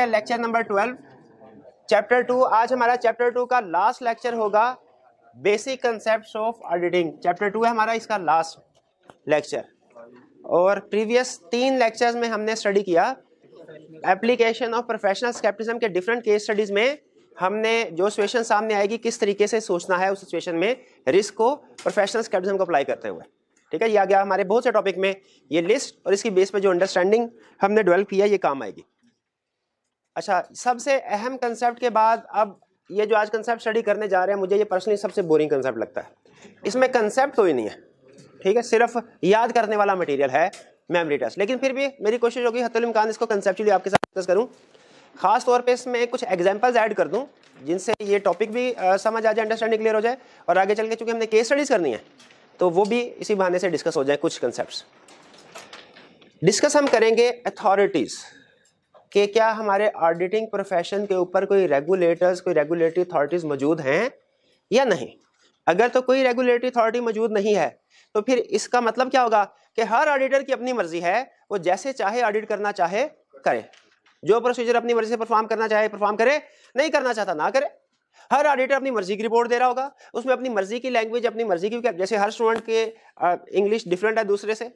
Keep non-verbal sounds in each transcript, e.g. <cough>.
है lecture number twelve chapter two आज हमारा चैप्टर टू का लास्ट लेक्चर होगा basic concept of auditing chapter two है हमारा इसका लास्ट लेक्चर और प्रीवियस तीन लेक्चर्स में हमने स्टडी किया एप्लीकेशन ऑफ़ प्रोफेशनल स्केप्टिज्म के डिफरेंट केस स्टडीज़ में हमने जो सिचुएशन सामने आएगी, किस तरीके से सोचना है उस सिचुएशन में रिस्क को प्रोफेशनल स्केप्टिज्म को अप्लाई करते हुए। ठीक है, ये आ गया हमारे बहुत से टॉपिक में, ये लिस्ट और इसकी बेस पे जो अंडरस्टैंडिंग हमने डेवलप किया, ये काम आएगी। अच्छा सबसे अहम कंसेप्ट के बाद अब ये जो आज कंसेप्ट स्टडी करने जा रहे हैं मुझे ये पर्सनली सबसे बोरिंग कंसेप्ट लगता है। इसमें कंसेप्ट कोई नहीं है ठीक है? सिर्फ़ याद करने वाला मटेरियल है मेमोरी टेस्ट लेकिन फिर भी मेरी कोशिश होगी हतुल इम्कान इसको कंसेप्चुअली आपके साथ डिस्कस करूँ। खास तौर पे इसमें कुछ एग्जांपल्स ऐड कर दूँ जिनसे ये टॉपिक भी आ, समझ आ जाए अंडरस्टैंडिंग क्लियर हो जाए और आगे चल के चूँकि हमने केस स्टडीज़ करनी है तो वो भी इसी बहाने से डिस्कस हो जाए कुछ कंसेप्ट डिस्कस हम करेंगे अथॉरिटीज़ कि क्या हमारे ऑडिटिंग प्रोफेशन के ऊपर कोई रेगुलेटर्स कोई रेगुलेटरी अथॉरिटीज़ मौजूद हैं या नहीं? अगर तो कोई रेगुलेटरी अथॉरिटी मौजूद नहीं है तो फिर इसका मतलब क्या होगा कि हर ऑडिटर की अपनी मर्ज़ी है, वो जैसे चाहे ऑडिट करना चाहे करे। जो प्रोसीजर अपनी मर्ज़ी से परफॉर्म करना चाहे परफॉर्म करे, नहीं करना चाहता, ना करे। हर ऑडिटर अपनी मर्ज़ी की रिपोर्ट दे रहा होगा, उसमें अपनी मर्ज़ी की लैंग्वेज अपनी मर्ज़ी की जैसे हर स्टूडेंट के इंग्लिश डिफरेंट है दूसरे से,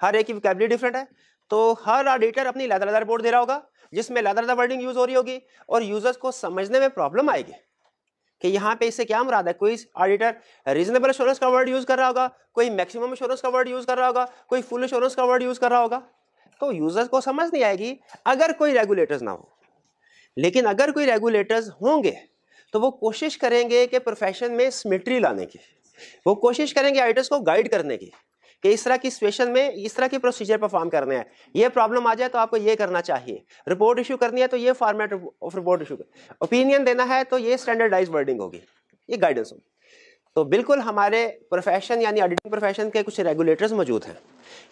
हर एक की वैकेबलरी डिफरेंट है तो हर ऑडिटर अपनी लदा रिपोर्ट दे रहा होगा जिसमें लदा वर्डिंग यूज़ हो रही होगी और यूज़र्स को समझने में प्रॉब्लम आएगी। कि यहाँ पे इससे क्या मुराद है? कोई ऑडिटर रीजनेबल इंश्योरेंस का वर्ड यूज़ कर रहा होगा, कोई मैक्सिमम इंश्योरेंस का वर्ड यूज़ कर रहा होगा, कोई फुल इंश्योरेंस का वर्ड यूज़ कर रहा होगा। तो यूज़र्स को समझ नहीं आएगी अगर कोई रेगुलेटर्स ना हो। लेकिन अगर कोई रेगुलेटर्स होंगे तो वो कोशिश करेंगे कि प्रोफेशन में स्मिट्री लाने की। वो कोशिश करेंगे आइटर्स को गाइड करने की। कि इस तरह की सिचुएशन में इस तरह की प्रोसीजर परफॉर्म करने हैं। ये प्रॉब्लम आ जाए तो आपको ये करना चाहिए। रिपोर्ट इशू करनी है तो ये format of report issue opinion देना है तो ये स्टैंडर्डाइज वर्डिंग होगी। ये गाइडेंस होगी। तो बिल्कुल हमारे प्रोफेशन यानी ऑडिटिंग प्रोफेशन के कुछ रेगुलेटर्स मौजूद हैं।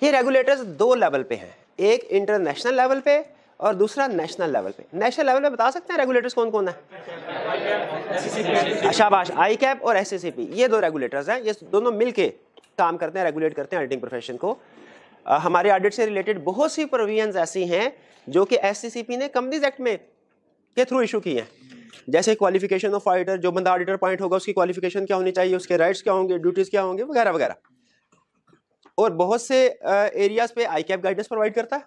ये रेगुलेटर्स दो लेवल पे हैं। एक इंटरनेशनल लेवल पे और दूसरा नेशनल लेवल पे। नेशनल लेवल पे बता सकते हैं रेगुलेटर्स कौन कौन है शाबाश आई कैप और एस ये दो रेगुलेटर्स हैं। ये दोनों मिलके काम करते हैं रेगुलेट करते हैं ऑडिटिंग प्रोफेशन को। आ, हमारे ऑडिट से रिलेटेड बहुत सी प्रोविजंस ऐसी हैं जो कि एस ने कंपनीज़ एक्ट में के थ्रू इशू की हैं। जैसे क्वालिफिकेशन ऑफ़ ऑडिटर जो बंदा ऑडिटर पॉइंट होगा उसकी क्वालिफिकेशन क्या होनी चाहिए उसके राइट्स क्या होंगे ड्यूटीज़ क्या होंगे वगैरह वगैरह। और बहुत से एरियाज़ पे आई कैप गाइडेंस प्रोवाइड करता है।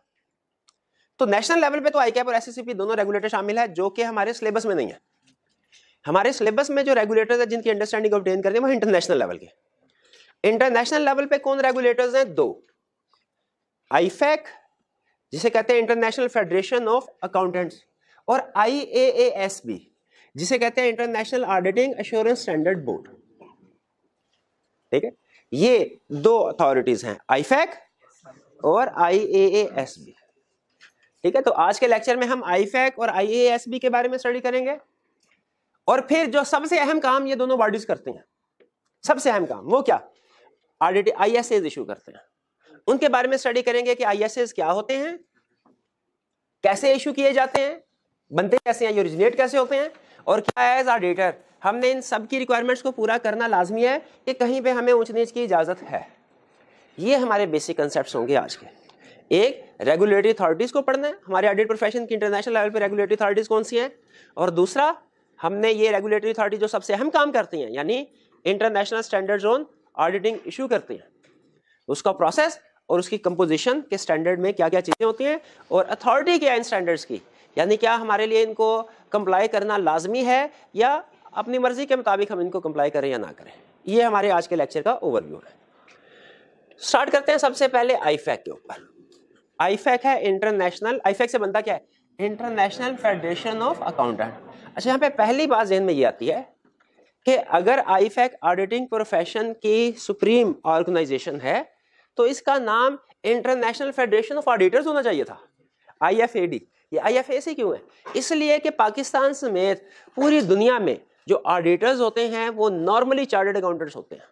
तो नेशनल लेवल पे तो आई कैप और एस दोनों रेगुलेटर शामिल है जो कि हमारे सिलेबस में नहीं है। हमारे सिलेबस में जो रेगुलेटर्स है जिनकी अंडरस्टैंडिंग ऑब्टेन करते हैं वो इंटरनेशनल लेवल के। इंटरनेशनल लेवल पे कौन रेगुलेटर्स हैं? दो। आईफेक जिसे कहते हैं इंटरनेशनल फेडरेशन ऑफ़ अकाउंटेंट्स और आईएएएसबी जिसे कहते हैं international auditing assurance standard board ठीक है? ये दो अथॉरिटीज हैं आईफैक और आईएएएसबी ठीक है? तो आज के लेक्चर में हम आईफैक और आईएएएसबी के बारे में स्टडी करेंगे, और फिर जो सबसे अहम काम ये दोनों बॉडीज करते हैं, सबसे अहम काम, वो क्या? ऑडिट आई एस इशू करते हैं। उनके बारे में स्टडी करेंगे कि आईएसएस क्या होते हैं, कैसे इशू किए जाते हैं, बनते कैसे हैं ओरिजिनेट कैसे होते हैं, और क्या है एज ऑडिटर हमने इन सब की रिक्वायरमेंट्स को पूरा करना लाजमी है कि कहीं पे हमें ऊंच नीच की इजाज़त है। ये हमारे बेसिक कंसेप्ट होंगे आज के। एक रेगुलेटरी अथॉरिटीज़ को पढ़ना है। हमारे ऑडिट प्रोफेशन की इंटरनेशनल लेवल पे रेगुलेटरी अथॉरिटीज़ कौन सी हैं? और दूसरा, हमने ये रेगुलेटरी अथॉरिटी जो सबसे अहम काम करती हैं, यानी international standard on auditing issue करते हैं। उसका प्रोसेस और उसकी कंपोजिशन के स्टैंडर्ड में क्या क्या चीज़ें होती हैं और अथॉरिटी क्या इन स्टैंडर्ड्स की? यानी क्या हमारे लिए इनको कंप्लाई करना लाजमी है या अपनी मर्ज़ी के मुताबिक हम इनको कंप्लाई करें या ना करें? ये हमारे आज के लेक्चर का ओवरव्यू है। स्टार्ट करते हैं सबसे पहले आईफैक के ऊपर। आईफैक है इंटरनेशनल आईफैक से बनता क्या है? इंटरनेशनल फेडरेशन ऑफ़ अकाउंटेंट अच्छा यहाँ पे पहली बात जहन में ये आती है कि अगर आईफैक ऑडिटिंग प्रोफेशन की सुप्रीम ऑर्गेनाइजेशन है तो इसका नाम इंटरनेशनल फेडरेशन ऑफ़ ऑडिटर्स होना चाहिए था, आईएफएडी। ये आई एफ़ ए आईएफएसी क्यों है? इसलिए कि पाकिस्तान समेत पूरी दुनिया में जो ऑडिटर्स होते हैं, वो नॉर्मली चार्टर्ड अकाउंटेंट्स होते हैं,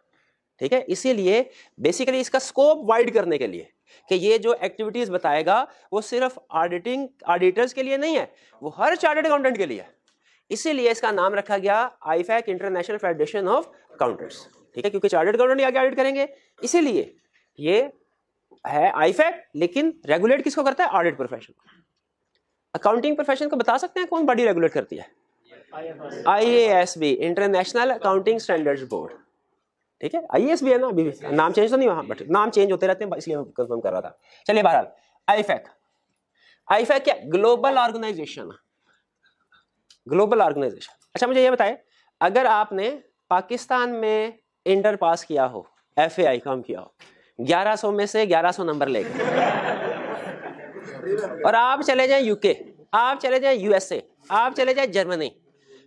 ठीक है? इसीलिए बेसिकली इसका स्कोप वाइड करने के लिए कि ये जो एक्टिविटीज़ बताएगा, वो सिर्फ़ ऑडिटिंग, ऑडिटर्स के लिए नहीं है, वो हर चार्टर्ड अकाउंटेंट के लिए है। इसीलिए इसका नाम रखा गया IFAC international federation of accountants. ठीक है? क्योंकि चार्टर्ड अकाउंटेंट आगे ऑडिट करेंगे। इसीलिए ये है आईफैक, लेकिन रेगुलेट किसको करता है? ऑडिट प्रोफेशन अकाउंटिंग प्रोफेशन को बता सकते हैं कौन बॉडी रेगुलेट करती है? I A S B international accounting standards board ठीक है? आई एस बी है ना? अभी नाम चेंज तो नहीं हुआ बट नाम चेंज होते रहते हैं, इसलिए कंफर्म कर रहा था। चलिए बहरहाल, आईफैक। आईफैक क्या? Global organization global organization. अच्छा मुझे ये बताए, अगर आपने पाकिस्तान में इंटर पास किया हो एफ़ ए आई काम किया हो 1100 में से 1100 नंबर लेके और आप चले जाएँ यूके आप चले जाएँ यूएसए आप चले जाएँ जर्मनी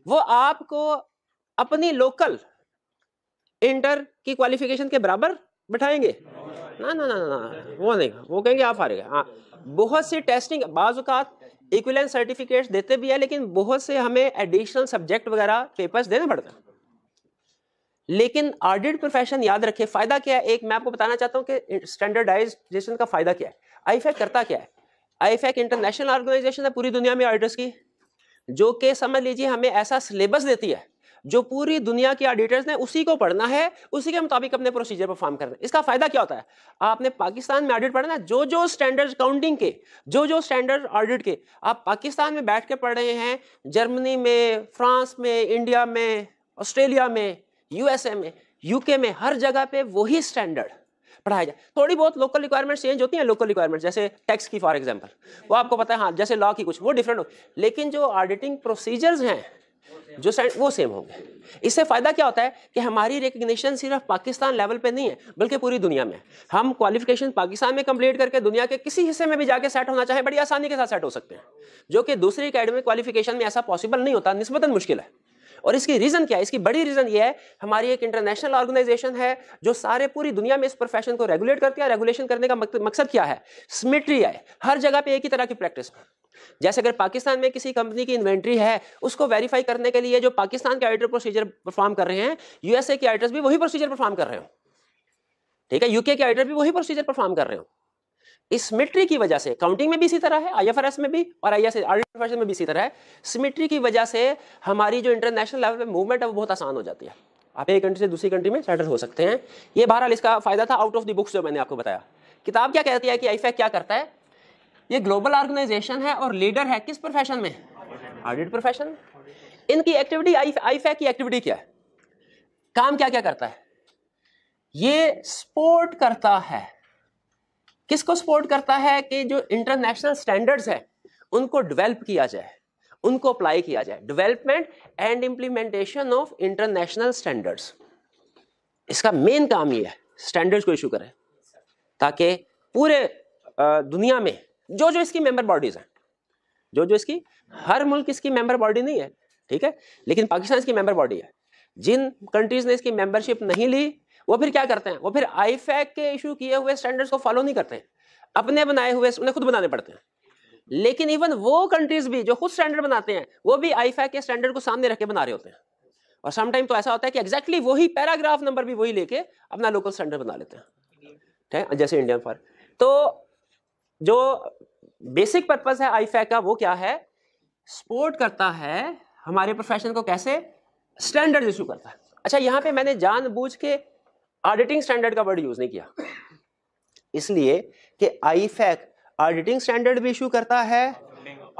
वो आपको अपनी लोकल इंटर की क्वालिफिकेशन के बराबर बैठाएँगे? ना ना ना ना वो नहीं, वो कहेंगे आप हारेगा हाँ बहुत सी टेस्टिंग बाज़ात इक्विलेंस सर्टिफिकेट्स देते भी है, लेकिन बहुत से हमें एडिशनल सब्जेक्ट वगैरह पेपर्स देने पड़ते हैं। लेकिन ऑडिट प्रोफेशन याद रखे, फ़ायदा क्या है? एक मैं आपको बताना चाहता हूँ कि स्टैंडर्डाइजेशन का फ़ायदा क्या है? आईफेक करता क्या है? आईफेक इंटरनेशनल ऑर्गेनाइजेशन है पूरी दुनिया में ऑडिटर्स की, जो कि समझ लीजिए हमें ऐसा सिलेबस देती है। जो पूरी दुनिया के ऑडिटर्स ने उसी को पढ़ना है, उसी के मुताबिक अपने प्रोसीजर परफॉर्म करना है। इसका फ़ायदा क्या होता है? आपने पाकिस्तान में ऑडिट पढ़ना जो जो स्टैंडर्ड काउंटिंग के, जो जो स्टैंडर्ड ऑडिट के, आप पाकिस्तान में बैठ के पढ़ रहे हैं, जर्मनी में, फ्रांस में, इंडिया में, ऑस्ट्रेलिया में यूएसए में यूके में, हर जगह पे वही स्टैंडर्ड पढ़ाया जाए। थोड़ी बहुत लोकल रिक्वायरमेंट चेंज होती हैं लोकल रिक्वायरमेंट जैसे टैक्स की फॉर एग्जांपल वो आपको पता है हाँ जैसे लॉ की कुछ, वो डिफरेंट हो। लेकिन जो ऑडिटिंग प्रोसीजर्स हैं जो वो सेम होंगे। इससे फ़ायदा क्या होता है कि हमारी रिकग्निशन सिर्फ़ पाकिस्तान लेवल पे नहीं है, बल्कि पूरी दुनिया में। हम क्वालिफिकेशन पाकिस्तान में कंप्लीट करके दुनिया के किसी हिस्से में भी जाके सेट होना चाहे, बड़ी आसानी के साथ सेट हो सकते हैं। जो कि दूसरी अकेडमिक क्वालिफिकेशन में ऐसा पॉसिबल नहीं होता, निस्बतन मुश्किल है। और इसकी रीजन क्या है? इसकी बड़ी रीजन ये है, हमारी एक इंटरनेशनल ऑर्गेनाइजेशन है, जो सारे पूरी दुनिया में इस प्रोफेशन को रेगुलेट करती है। रेगुलेशन करने का मकसद क्या है? स्मिट्री है। हर जगह पे एक ही तरह की प्रैक्टिस जैसे अगर पाकिस्तान में किसी कंपनी की इन्वेंट्री है, उसको वेरीफाई करने के लिए जो पाकिस्तान के ऑडिटर प्रोसीजर परफॉर्म कर रहे हैं यूएसए के आइटर्स भी वही प्रोसीजर परफॉर्म कर रहे हो। ठीक है? यूके के आइटर भी वही प्रोसीजर परफॉर्म कर रहे हो। इस सिमेट्री की वजह से काउंटिंग में भी इसी तरह है आईएफआरएस में भी और आईएस प्रोफेशन में भी इसी तरह है। सिमेट्री की वजह से हमारी जो इंटरनेशनल लेवल पे मूवमेंट है, वो बहुत आसान हो जाती है। आप एक कंट्री से दूसरी कंट्री में सेटल हो सकते हैं। ये बहरहाल इसका फ़ायदा था आउट ऑफ़ द बुक्स जो मैंने आपको बताया। किताब क्या कहती है कि आईफैक क्या करता है? ये ग्लोबल ऑर्गेनाइजेशन है और लीडर है किस प्रोफेशन में? ऑडिट प्रोफेशन इनकी एक्टिविटी आईफैक की एक्टिविटी क्या है? काम क्या क्या करता है? ये सपोर्ट करता है। किसको सपोर्ट करता है कि जो इंटरनेशनल स्टैंडर्ड्स है, उनको डेवलप किया जाए, उनको अप्लाई किया जाए। Development and implementation of international standards इसका मेन काम ये है स्टैंडर्ड्स को इशू करें, ताकि पूरे दुनिया में जो जो इसकी मेंबर बॉडीज हैं। जो जो इसकी, हर मुल्क इसकी मेंबर बॉडी नहीं है, ठीक है? लेकिन पाकिस्तान इसकी मेंबर बॉडी है। जिन कंट्रीज़ ने इसकी मेंबरशिप नहीं ली, वो फिर क्या करते हैं? वो फिर आईफैक के इशू किए हुए स्टैंडर्ड्स को फॉलो नहीं करते अपने बनाए हुए, उन्हें खुद बनाने पड़ते हैं। लेकिन इवन वो कंट्रीज़ भी जो खुद स्टैंडर्ड बनाते हैं, वो भी आईफैक के स्टैंडर्ड को सामने रख के बना रहे होते हैं। और समटाइम तो ऐसा होता है कि एग्जैक्टली exactly वही पैराग्राफ नंबर भी वही लेके अपना लोकल स्टैंडर्ड बना लेते हैं। ठीक है? जैसे इंडियन फॉर तो जो बेसिक पर्पज है आईफैक का, वो क्या है? सपोर्ट करता है हमारे प्रोफेशन को कैसे? स्टैंडर्ड इशू करता है। अच्छा यहाँ पे मैंने जानबूझ के ऑडिटिंग स्टैंडर्ड का वर्ड यूज़ नहीं किया। इसलिए कि आईफैक ऑडिटिंग स्टैंडर्ड भी इशू करता है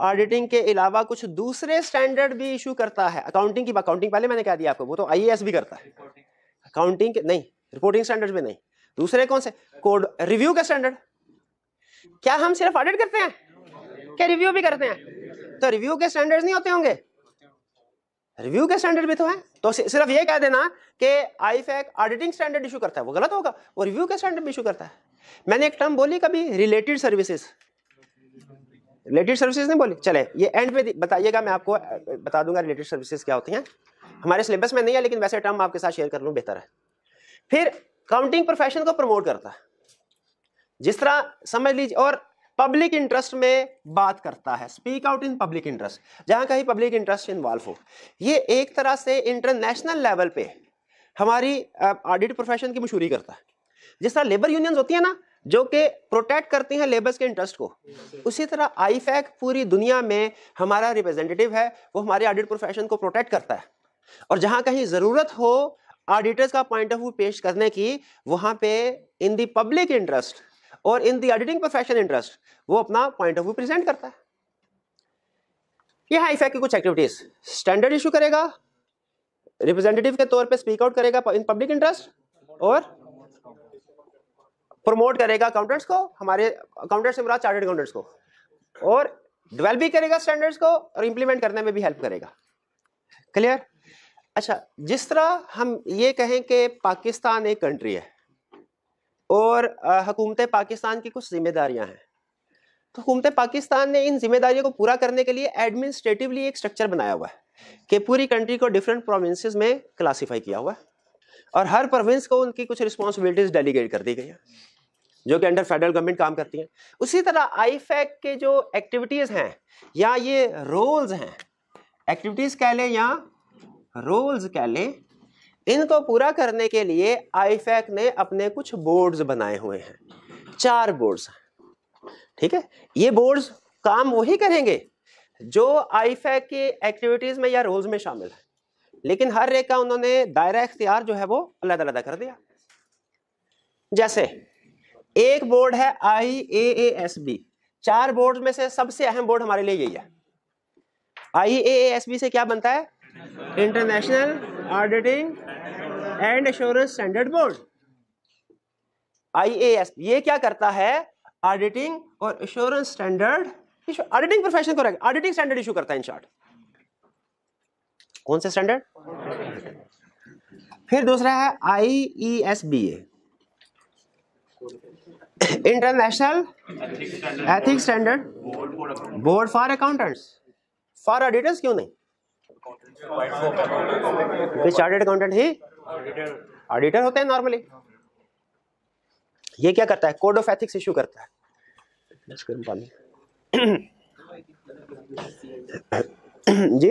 ऑडिटिंग के अलावा कुछ दूसरे स्टैंडर्ड भी इशू करता है। अकाउंटिंग की अकाउंटिंग पहले मैंने कह दिया आपको, वो तो आईएएस भी करता है। अकाउंटिंग के, नहीं रिपोर्टिंग स्टैंडर्ड में नहीं। दूसरे कौन से? कोड रिव्यू का स्टैंडर्ड क्या हम सिर्फ़ ऑडिट करते हैं? क्या रिव्यू भी करते हैं? तो रिव्यू के स्टैंडर्ड नहीं होते होंगे? रिव्यू के स्टैंडर्ड भी तो है। तो सिर्फ़ ये कह देना कि आईफैक ऑडिटिंग स्टैंडर्ड इशू करता है। वो गलत होगा। वो रिव्यू के स्टैंडर्ड इशू करता है। मैंने एक टर्म बोली कभी रिलेटेड सर्विसेज़ रिलेटेड सर्विसेज़ नहीं बोली? चले, ये एंड पे बताइएगा, मैं आपको बता दूँगा रिलेटेड सर्विसेज़ क्या होती हैं। हमारे सिलेबस में नहीं है, लेकिन वैसे टर्म आपके साथ शेयर कर लूँ, बेहतर है। फिर काउंटिंग प्रोफेशन को प्रमोट करता है। जिस तरह समझ लीजिए, और पब्लिक इंटरेस्ट में बात करता है। Speak out in public interest जहाँ कहीं पब्लिक इंटरेस्ट इन्वॉल्व हो। ये एक तरह से इंटरनेशनल लेवल पे हमारी ऑडिट प्रोफेशन की मशहूरी करता है। जिस तरह लेबर यूनियंस होती है ना, जो कि प्रोटेक्ट करती हैं लेबर्स के इंटरेस्ट को, उसी तरह आईफैक पूरी दुनिया में हमारा रिप्रेजेंटेटिव है, वो हमारे ऑडिट प्रोफेशन को प्रोटेक्ट करता है। और जहाँ कहीं ज़रूरत हो ऑडिटर्स का पॉइंट ऑफ़ व्यू पेश करने की, वहाँ पे इन दी पब्लिक इंटरेस्ट और in the auditing profession interest वो अपना पॉइंट ऑफ़ व्यू प्रेजेंट करता है। ये है इफ़ेक्ट की कुछ एक्टिविटीज़ स्टैंडर्ड इशू करेगा रिप्रेजेंटेटिव के तौर पे स्पीक आउट करेगा इन पब्लिक इंटरेस्ट और प्रमोट करेगा अकाउंटेंट्स को, हमारे अकाउंटेंट्स से चार्टर्ड अकाउंटेंट्स को। और डेवलप भी करेगा स्टैंडर्ड्स को और इंप्लीमेंट करने में भी हेल्प करेगा। क्लियर अच्छा जिस तरह हम ये कहें कि पाकिस्तान एक कंट्री है और हुकूमत पाकिस्तान की कुछ जिम्मेदारियाँ हैं। तो हुकूमत पाकिस्तान ने इन जिम्मेदारियों को पूरा करने के लिए एडमिनिस्ट्रेटिवली एक स्ट्रक्चर बनाया हुआ है, कि पूरी कंट्री को डिफरेंट प्रोविंसेस में क्लासीफाई किया हुआ है और हर प्रोविंस को उनकी कुछ रिस्पॉन्सिबिलिटीज डेलीगेट कर दी गई है, जो कि अंडर फेडरल गवर्नमेंट काम करती है। उसी तरह आईफैक के जो एक्टिविटीज़ हैं, या ये रोल्स हैं एक्टिविटीज़ कह लें या रोल्स कह लें इनको पूरा करने के लिए आईफैक ने अपने कुछ बोर्ड्स बनाए हुए हैं। चार बोर्ड्स ठीक है? ये बोर्ड्स काम वही करेंगे जो आईफैक की एक्टिविटीज़ में या रोल्स में शामिल है। लेकिन हर एक का उन्होंने दायरा इख्तियार जो है वो अलग अलग कर दिया। जैसे, एक बोर्ड है आई ए एस बी चार बोर्ड में से सबसे अहम बोर्ड हमारे लिए यही है। आई ए एस बी से क्या बनता है? International auditing and assurance standard board I A S ये क्या करता है? ऑडिटिंग और एश्योरेंस स्टैंडर्ड ऑडिटिंग प्रोफेशन को ऑडिटिंग स्टैंडर्ड इशू करता है इन शॉर्ट कौन से स्टैंडर्ड फिर दूसरा है I E S B A international ethics standard board for accountants for auditors क्यों नहीं? चार्टेड अकाउंटेंट ही ऑडिटर होते हैं नॉर्मली ये क्या करता है? कोड ऑफ़ एथिक्स इशू करता है। जी?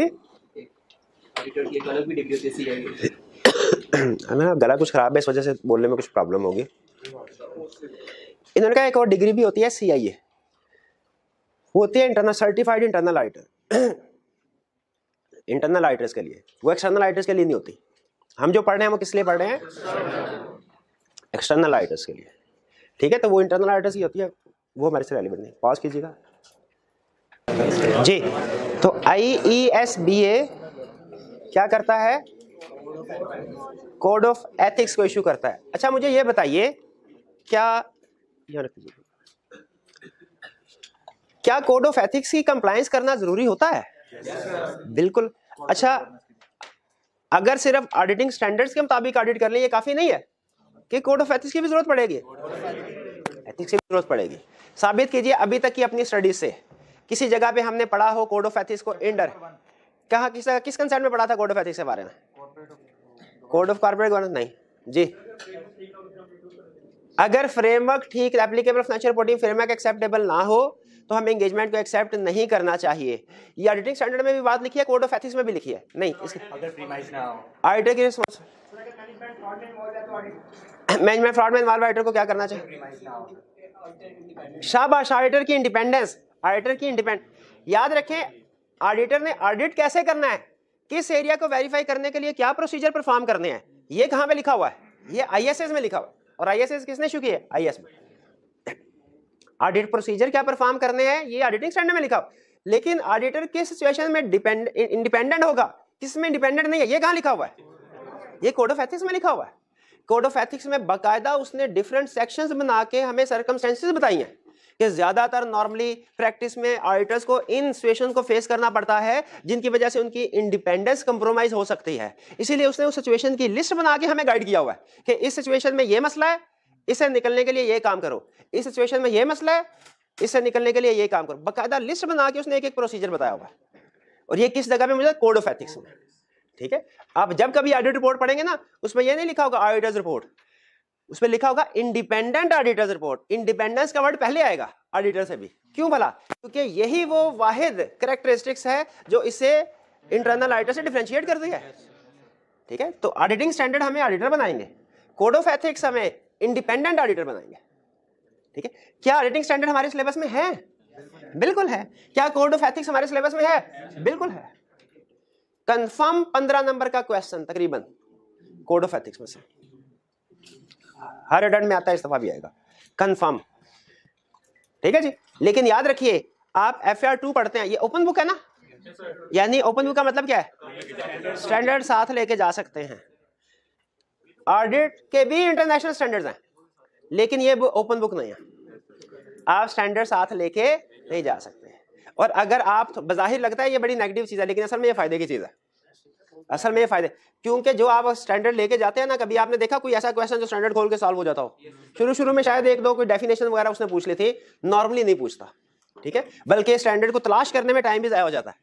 ना गला कुछ खराब है इस वजह से बोलने में कुछ प्रॉब्लम होगी। इन्होंने कहा एक और डिग्री भी होती है सी आई ए होती है internal certified internal auditor internal auditors के लिए। वो एक्सटर्नल आइटर्स के लिए नहीं होती। हम जो पढ़ रहे हैं, वो किस लिए पढ़ रहे हैं? एक्सटर्नल आइटर्स के लिए। ठीक है तो वो इंटरनल आइटर्स की होती है, वो हमारे से रेलिवेंट नहीं। पॉज कीजिएगा। जी तो आई ई एस बी ए क्या करता है? कोड ऑफ़ एथिक्स को इशू करता है। अच्छा मुझे ये बताइए, क्या क्या कोड ऑफ़ एथिक्स की कंप्लायंस करना ज़रूरी होता है? बिल्कुल। अच्छा अगर सिर्फ़ ऑडिटिंग स्टैंडर्ड्स के मुताबिक ऑडिट कर ले, ये काफ़ी नहीं है कि कोड ऑफ़ एथिक्स की भी ज़रूरत पड़ेगी। एथिक्स की भी ज़रूरत पड़ेगी। साबित कीजिए, अभी तक की अपनी स्टडीज़ से, किसी जगह पे हमने पढ़ा हो कोड ऑफ़ एथिक्स को इंडर कहा, किस किस कंसेप्ट में पढ़ा था कोड ऑफ़ एथिक्स के बारे में? कोड ऑफ़ कॉर्पोरेट गवर्नेंस नहीं। जी। अगर फ्रेमवर्क ठीक applicable financial reporting framework acceptable ना हो तो हमें एंगेजमेंट को एक्सेप्ट नहीं करना चाहिए। ये ऑडिटिंग स्टैंडर्ड में भी बात लिखी है कोड ऑफ़ एथिक्स में भी लिखी है। नहीं ऑडिटर की रिस्पॉन्स मैनेजमेंट फ्रॉड में इन्वॉल्व ऑडिटर को क्या करना चाहिए? शाबाश ऑडिटर की इंडिपेंडेंस ऑडिटर की इंडिपेंडेंस याद रखें ऑडिटर ने ऑडिट कैसे करना है? किस एरिया को वेरीफाई करने के लिए क्या प्रोसीजर परफॉर्म करने हैं? ये कहाँ पे लिखा हुआ है? ये आईएसएस में लिखा हुआ है। और आईएसएस किसने इशू किया आईएस में। ऑडिट प्रोसीजर क्या परफॉर्म करने हैं? ये ऑडिटिंग स्टैंडर्ड में लिखा। लेकिन ऑडिटर किस सिचुएशन में डिपेंड इंडिपेंडेंट होगा? किसमें इंडिपेंडेंट नहीं है? ये कहाँ लिखा हुआ है? ये कोड ऑफ़ एथिक्स में लिखा हुआ है। कोड ऑफ़ एथिक्स में बाकायदा उसने डिफरेंट सेक्शंस बना के हमें सरकमस्टेंसेस बताई हैं कि ज़्यादातर नॉर्मली प्रैक्टिस में ऑडिटर्स को इन सिचुएशन को फेस करना पड़ता है, जिनकी वजह से उनकी इंडिपेंडेंस कंप्रोमाइज हो सकती है। इसीलिए उसने उस सिचुएशन की लिस्ट बना के हमें गाइड किया हुआ है कि इस सिचुएशन में ये मसला है इससे निकलने के लिए ये काम करो। इस सिचुएशन में ये मसला है, इससे निकलने के लिए ये काम करो। बाकायदा लिस्ट बना के उसने एक एक प्रोसीजर बताया हुआ है। और ये किस जगह पे मुझे कोड ऑफ़ एथिक्स में। ठीक है? आप जब कभी ऑडिट रिपोर्ट पढ़ेंगे ना, उसमें ये नहीं लिखा होगा ऑडिटर्स रिपोर्ट उसमें लिखा होगा इंडिपेंडेंट ऑडिटर्स रिपोर्ट इंडिपेंडेंस का वर्ड पहले आएगा ऑडिटर से भी। क्यों भला? क्योंकि यही वो वाहिद करेक्टरिस्टिक्स है जो इसे इंटरनल ऑडिटर से डिफ्रेंशिएट कर दिया है। ठीक है? तो ऑडिटिंग स्टैंडर्ड हमें ऑडिटर बनाएँगे। कोड ऑफ़ एथिक्स हमें इंडिपेंडेंट ऑडिटर बनाएँगे। ठीक है? क्या ऑडिटिंग स्टैंडर्ड हमारे सिलेबस में है? बिल्कुल है। क्या कोड ऑफ़ एथिक्स हमारे सिलेबस में है? बिल्कुल है। कंफर्म पंद्रह नंबर का क्वेश्चन तकरीबन कोड ऑफ़ एथिक्स में से। हर अडन में आता है इस दफ़ा भी आएगा। कंफर्म ठीक है जी? लेकिन याद रखिए आप एफ़ आर टू पढ़ते हैं। ये ओपन बुक है ना? यानी ओपन बुक का मतलब क्या है? स्टैंडर्ड साथ लेके जा सकते हैं। ऑडिट के भी इंटरनेशनल स्टैंडर्ड्स हैं, लेकिन ये ओपन बुक नहीं है। आप स्टैंडर्ड साथ लेके नहीं जा सकते। और अगर आप बाहिर लगता है ये बड़ी नेगेटिव चीज़ है, लेकिन असल में ये फ़ायदे की चीज़ है। असल में ये फ़ायदे, क्योंकि जो आप स्टैंडर्ड लेके जाते हैं ना, कभी आपने देखा कोई ऐसा क्वेश्चन जो स्टैंडर्ड खोल के सॉल्व हो जाता हो? शुरू शुरू में शायद एक दो कोई डेफिनेशन वगैरह उसने पूछ ली थी नॉर्मली नहीं पूछता, ठीक है? बल्कि स्टैंडर्ड को तलाश करने में टाइम भी ज़ाया हो जाता है।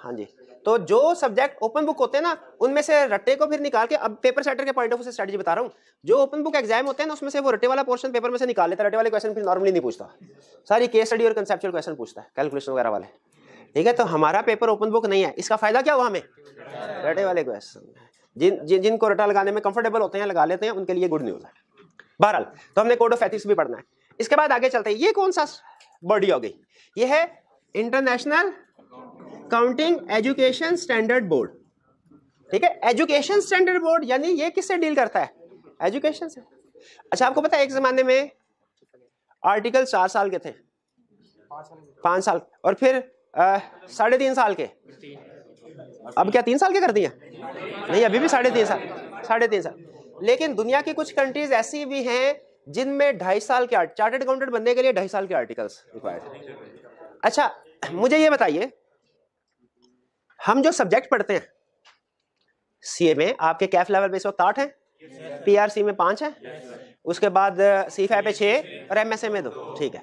हाँ जी। तो जो सब्जेक्ट ओपन बुक होते हैं ना, उनमें से रट्टे को फिर निकाल के, अब पेपर सेटर के पॉइंट ऑफ़ से स्ट्रेटजी बता रहा हूँ। जो ओपन बुक एग्ज़ाम होते हैं ना, उसमें से वो रट्टे वाला पोर्शन पेपर में से निकाल लेता है। रट्टे वाले क्वेश्चन फिर नॉर्मली नहीं पूछता। सारी केस स्टडी और कंसेप्चुअल क्वेश्चन पूछता है कैलकुलेशन वगैरह वाले। ठीक है तो हमारा पेपर ओपन बुक नहीं है। इसका फ़ायदा क्या हुआ हमें? रटे वाले क्वेश्चन जिन जिन, जिनको रटा लगाने में कंफर्टेबल होते हैं, लगा लेते हैं, उनके लिए गुड न्यूज़ है। बहरहाल तो हमने कोड ऑफ़ एथिक्स भी पढ़ना है। इसके बाद आगे चलते हैं। ये कौन सा बॉडी हो गई? ये है international accounting education standard board ठीक है? एजुकेशन स्टैंडर्ड बोर्ड यानी ये किससे डील करता है? एजुकेशन से। अच्छा आपको पता है एक जमाने में आर्टिकल चार साल के थे। पाँच साल। और फिर साढ़े तीन साल के। अब क्या तीन साल के कर दिया? नहीं, अभी भी साढ़े तीन साल। साढ़े तीन साल। लेकिन दुनिया की कुछ कंट्रीज़ ऐसी भी हैं जिनमें ढाई साल के चार्टेड अकाउंटेंट बनने के लिए ढाई साल के आर्टिकल्स रिक्वायर्ड अच्छा मुझे ये बताइए हम जो सब्जेक्ट पढ़ते हैं सीए में आपके कैफ लेवल पे इस वक्त आठ है? पीआरसी में पाँच है? उसके बाद सी पे छह और एमएसए में दो। ठीक है।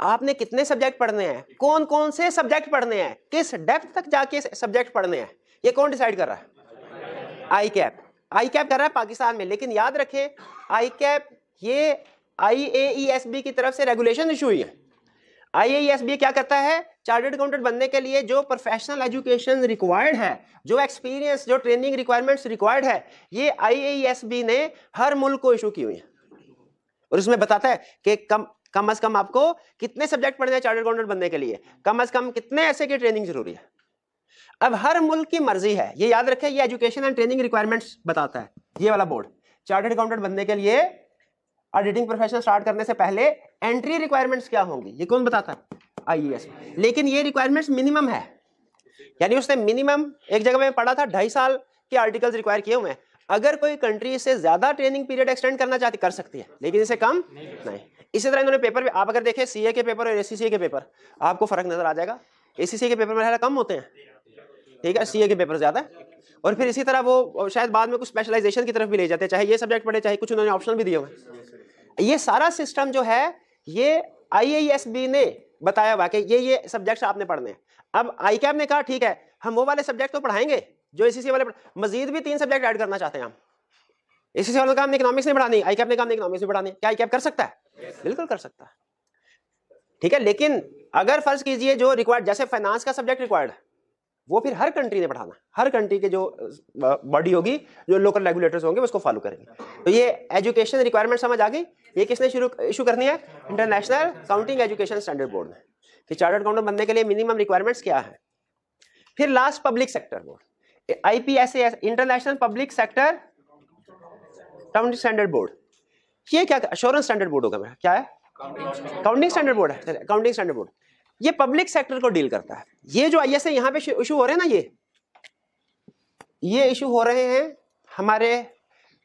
आपने कितने सब्जेक्ट पढ़ने हैं? कौन कौन से सब्जेक्ट पढ़ने हैं? किस डेप्थ तक जाके सब्जेक्ट पढ़ने हैं? ये कौन डिसाइड कर रहा है? आई कैप आई कैप कर रहा है पाकिस्तान में, लेकिन याद रखें आई कैप ये आई ए बी की तरफ़ से रेगुलेशन इशू हुई है। आई ए क्या करता है? चार्टर्ड अकाउंटेंट बनने के लिए जो प्रोफेशनल एजुकेशन रिक्वायर्ड है, जो एक्सपीरियंस जो ट्रेनिंग रिक्वायरमेंट्स रिक्वायर्ड है, ये आई बी ने हर मुल्क को इशू की हुई है। और इसमें बताता है कि कम कम अज कम आपको कितने सब्जेक्ट पढ़ने हैं चार्टर्ड अकाउंटेंट बनने के लिए? कम अज कम कितने ऐसे की ट्रेनिंग ज़रूरी है? अब हर मुल्क की मर्ज़ी है। ये याद रखें, ये एजुकेशन एंड ट्रेनिंग रिक्वायरमेंट्स बताता है। ये वाला बोर्ड चार्टर्ड अकाउंटेंट बनने के लिए ऑडिटिंग प्रोफेशन स्टार्ट करने से पहले एंट्री रिक्वायरमेंट्स क्या होंगी? ये कौन बताता है? आईएएस लेकिन ये रिक्वायरमेंट्स मिनिमम है। यानी उसने मिनिमम एक जगह में पढ़ा था ढाई साल के आर्टिकल्स रिक्वायर किए हुए हैं। अगर कोई कंट्री इसे ज़्यादा ट्रेनिंग पीरियड एक्सटेंड करना चाहती कर सकती है लेकिन इसे कम नहीं, नहीं। इसी तरह इन्होंने पेपर आप अगर देखें सीए के पेपर और एसीसी के पेपर आपको फ़र्क नज़र आ जाएगा। एसीसी के पेपर में कम होते हैं। ठीक है? सीए के पेपर ज़्यादा। और फिर इसी तरह वो शायद बाद में कुछ स्पेशलाइजेशन की तरफ़ भी ले जाते हैं चाहे ये सब्जेक्ट पढ़े, चाहे कुछ उन्होंने ऑप्शन भी दिए हुए ये सारा सिस्टम जो है, ये आई ने बताया हुआ कि ये ये सब्जेक्ट्स आपने पढ़ने हैं। अब आई ने कहा, ठीक है, हम वो वाले सब्जेक्ट तो पढ़ाएँगे, जो एसीसी वाले मजीद भी तीन सब्जेक्ट ऐड करना चाहते हैं हम। एसीसी वाले काम इकोनॉमिक्स नहीं पढ़ानी आई कैप ने काम इकोनॉमिक्स नहीं पढ़ानी। क्या आई कैप कर सकता है? बिल्कुल कर सकता है। ठीक है, लेकिन अगर फ़र्ज़ कीजिए जो रिक्वायर्ड जैसे फाइनेंस का सब्जेक्ट रिक्वायर्ड वो फिर हर कंट्री ने पढ़ाना हर कंट्री के जो बॉडी होगी, जो लोकल रेगुलेटर्स होंगे उसको फॉलो करेंगे। तो ये एजुकेशन रिक्वायरमेंट समझ आ गई? ये किसने शुरू इशू करनी है? International accounting education standard board ने। कि चार्टर्ड अकाउंटेंट बनने के लिए मिनिमम रिक्वायरमेंट्स क्या है? फिर last public sector board IPSA international public sector accounting standard board ये क्या अश्योरेंस स्टैंडर्ड बोर्ड होगा मेरा क्या है? काउंटिंग स्टैंडर्ड बोर्ड है काउंटिंग स्टैंडर्ड बोर्ड ये पब्लिक सेक्टर को डील करता है। ये जो आई एस यहाँ पे इशू हो रहे हैं ना ये ये इशू हो रहे हैं हमारे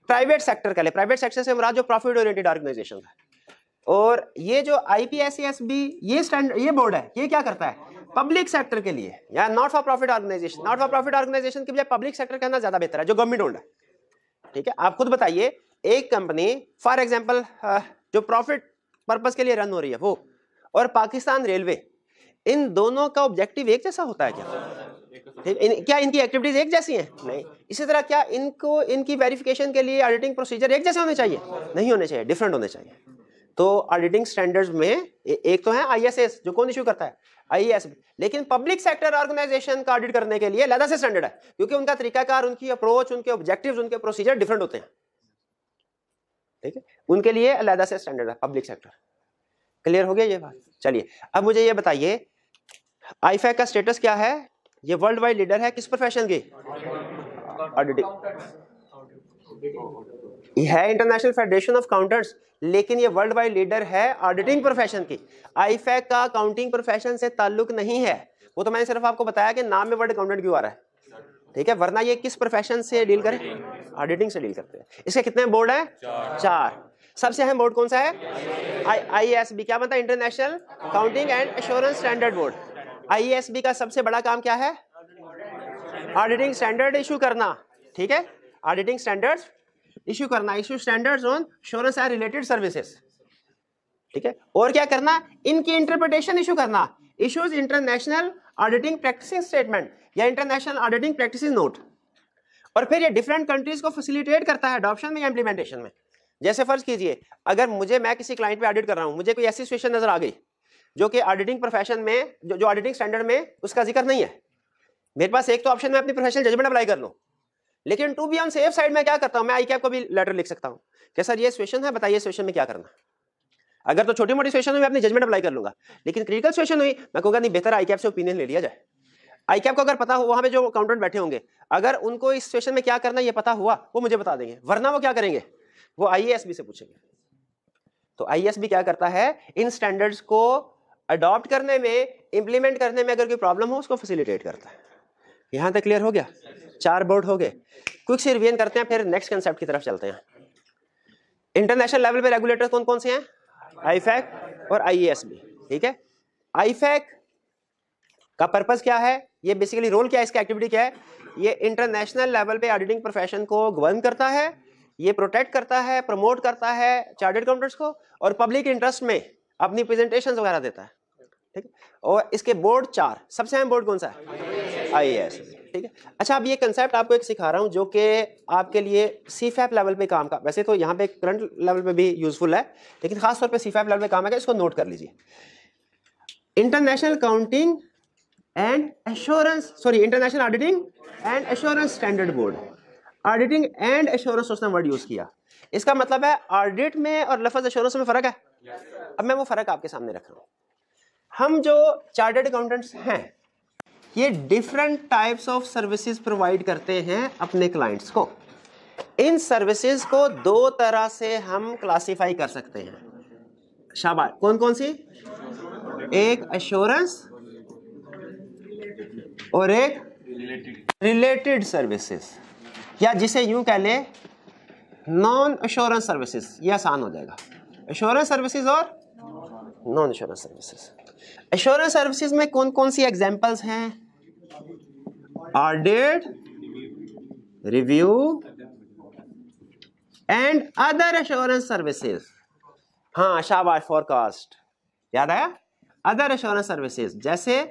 प्राइवेट सेक्टर के लिए। प्राइवेट सेक्टर से हमारा जो प्रॉफिट ओरिएंटेड ऑर्गेनाइजेशन है। और ये जो आईपीएससीएसबी ये स्टैंडर्ड ये बोर्ड है, ये क्या करता है? पब्लिक सेक्टर के लिए, या not for profit organization not for profit organization के बजाय पब्लिक सेक्टर कहना ज़्यादा बेहतर है, जो गवर्नमेंट ओल्ड है। ठीक है, आप खुद बताइए, एक कंपनी फॉर एग्ज़ाम्पल जो प्रॉफिट पर्पज के लिए रन हो रही है वो, और पाकिस्तान रेलवे इन दोनों का ऑब्जेक्टिव एक जैसा होता है क्या? इन, क्या इनकी एक्टिविटीज़ एक जैसी हैं? नहीं। इसी तरह क्या इनको इनकी वेरिफिकेशन के लिए ऑडिटिंग प्रोसीजर एक जैसे होने चाहिए? नहीं होने चाहिए डिफरेंट होने चाहिए। तो ऑडिटिंग स्टैंडर्ड्स में ए, एक तो है आईएसएस जो कौन इशू करता है? आईएएस लेकिन पब्लिक सेक्टर ऑर्गेनाइजेशन का ऑडिट करने के लिए अलग से स्टैंडर्ड है क्योंकि उनका तरीकाकार उनकी अप्रोच उनके ऑब्जेक्टिव उनके प्रोसीजर डिफरेंट होते हैं। ठीक है? उनके लिए अलग से स्टैंडर्ड है पब्लिक सेक्टर क्लियर हो गया ये बात? चलिए अब मुझे ये बताइए आईफैक का स्टेटस क्या है? ये वर्ल्ड वाइड लीडर है किस प्रोफेशन की? ऑडिटिंग है इंटरनेशनल फेडरेशन ऑफ़ काउंटर्स लेकिन ये वर्ल्ड वाइड लीडर है ऑडिटिंग प्रोफेशन की। आईफैक का काउंटिंग प्रोफेशन से ताल्लुक नहीं है। वो तो मैंने सिर्फ़ आपको बताया कि नाम में वर्ड अकाउंटेंट क्यों आ रहा है। ठीक है वरना ये किस प्रोफेशन से डील करें? ऑडिटिंग से डील करते हैं। इसके कितने बोर्ड है? चार। सबसे अहम बोर्ड कौन सा है? आई आई एस बी क्या बनता है? International accounting and assurance standard board I S B का सबसे बड़ा काम क्या है? ऑडिटिंग स्टैंडर्ड इशू करना, ठीक है? ऑडिटिंग स्टैंडर्ड इशू करना issue standards on assurance and related services ठीक है? और क्या करना? इनकी इंटरप्रिटेशन इशू करना। Issues international auditing practice statement या इंटरनेशनल ऑडिटिंग प्रैक्टिस नोट और फिर ये डिफरेंट कंट्रीज़ को फैसिलिटेट करता है अडॉप्शन में या इंप्लीमेंटेशन में। जैसे फ़र्ज़ कीजिए, अगर मुझे, मैं किसी क्लाइंट पे ऑडिट कर रहा हूँ, मुझे कोई ऐसी सिचुएशन नज़र आ गई जो कि ऑडिटिंग प्रोफेशन में, जो जो ऑडिटिंग स्टैंडर्ड में उसका ज़िक्र नहीं है। मेरे पास एक तो ऑप्शन में अपनी प्रोफेशनल जजमेंट अप्लाई कर लूँ। लेकिन to be on safe side में क्या करता हूँ? मैं आई कैप को भी लेटर लिख सकता हूँ। कि सर, ये सिचुएशन है, बताइए सिचुएशन में क्या करना अगर तो छोटी मोटी सिचुएशन में अपनी जजमेंट अप्लाई कर लूँगा। लेकिन क्रिटिकल सिचुएशन हुई, मैं कहूँगा, नहीं, बेहतर आई कैप से ओपिनियन ले लिया जाए। आई कैप को अगर पता हो, वहाँ पे जो अकाउंटेंट बैठे होंगे, अगर उनको इस सिचुएशन में क्या करना ये पता हुआ, वो मुझे बता देंगे। वरना वो क्या करेंगे? वो आई से पूछेंगे। तो आईएएसबी क्या करता है? इन स्टैंडर्ड्स को अडॉप्ट करने में इंप्लीमेंट करने में अगर कोई प्रॉब्लम हो, उसको फैसिलिटेट करता है। यहाँ तक क्लियर हो गया? चार बोर्ड हो गए। क्विक से रिवीजन करते हैं, फिर नेक्स्ट कंसेप्ट की तरफ़ चलते हैं। इंटरनेशनल लेवल पे रेगुलेटर कौन कौन से हैं? आईफैक और आईएएसबी ठीक है? आईफैक का पर्पस क्या है? ये बेसिकली रोल क्या है? इसका एक्टिविटी क्या है? ये इंटरनेशनल लेवल पे ऑडिटिंग प्रोफेशन को गवर्न करता है, ये प्रोटेक्ट करता है प्रमोट करता है चार्टेड अकाउंटेंट्स को और पब्लिक इंटरेस्ट में अपनी प्रेजेंटेशन वगैरह देता है, ठीक है? और इसके बोर्ड चार, सबसे अहम बोर्ड कौन सा है? आई एस ठीक है? अच्छा अब ये कंसेप्ट आपको एक सिखा रहा हूँ, जो कि आपके लिए सी लेवल पे काम का, वैसे तो यहाँ पे करंट लेवल पे भी यूजफुल है, लेकिन खासतौर पे सी लेवल पे काम है इसको नोट कर लीजिए। International counting and assurance sorry international auditing and assurance standard board auditing and assurance उसने वर्ड यूज़ किया। इसका मतलब है ऑडिट में और लफज एश्योरेंस में फ़र्क है? अब मैं वो फ़र्क आपके सामने रख रहा हूँ। हम जो चार्टर्ड अकाउंटेंट्स हैं, ये different types of services provide करते हैं अपने क्लाइंट्स को। इन सर्विसेज़ को दो तरह से हम क्लासिफाई कर सकते हैं। शाबाश। कौन कौन सी? एक एश्योरेंस और एक रिलेटेड सर्विसेज़ या जिसे यूँ कह ले नॉन एश्योरेंस सर्विसेज़ ये आसान हो जाएगा। एश्योरेंस सर्विसेज़ और? Non assurance services assurance services में कौन कौन सी एग्जांपल्स हैं? Audit review and other assurance services हाँ शाबाश फॉरकास्ट याद आया? अदर एश्योरेंस सर्विसेज़ जैसे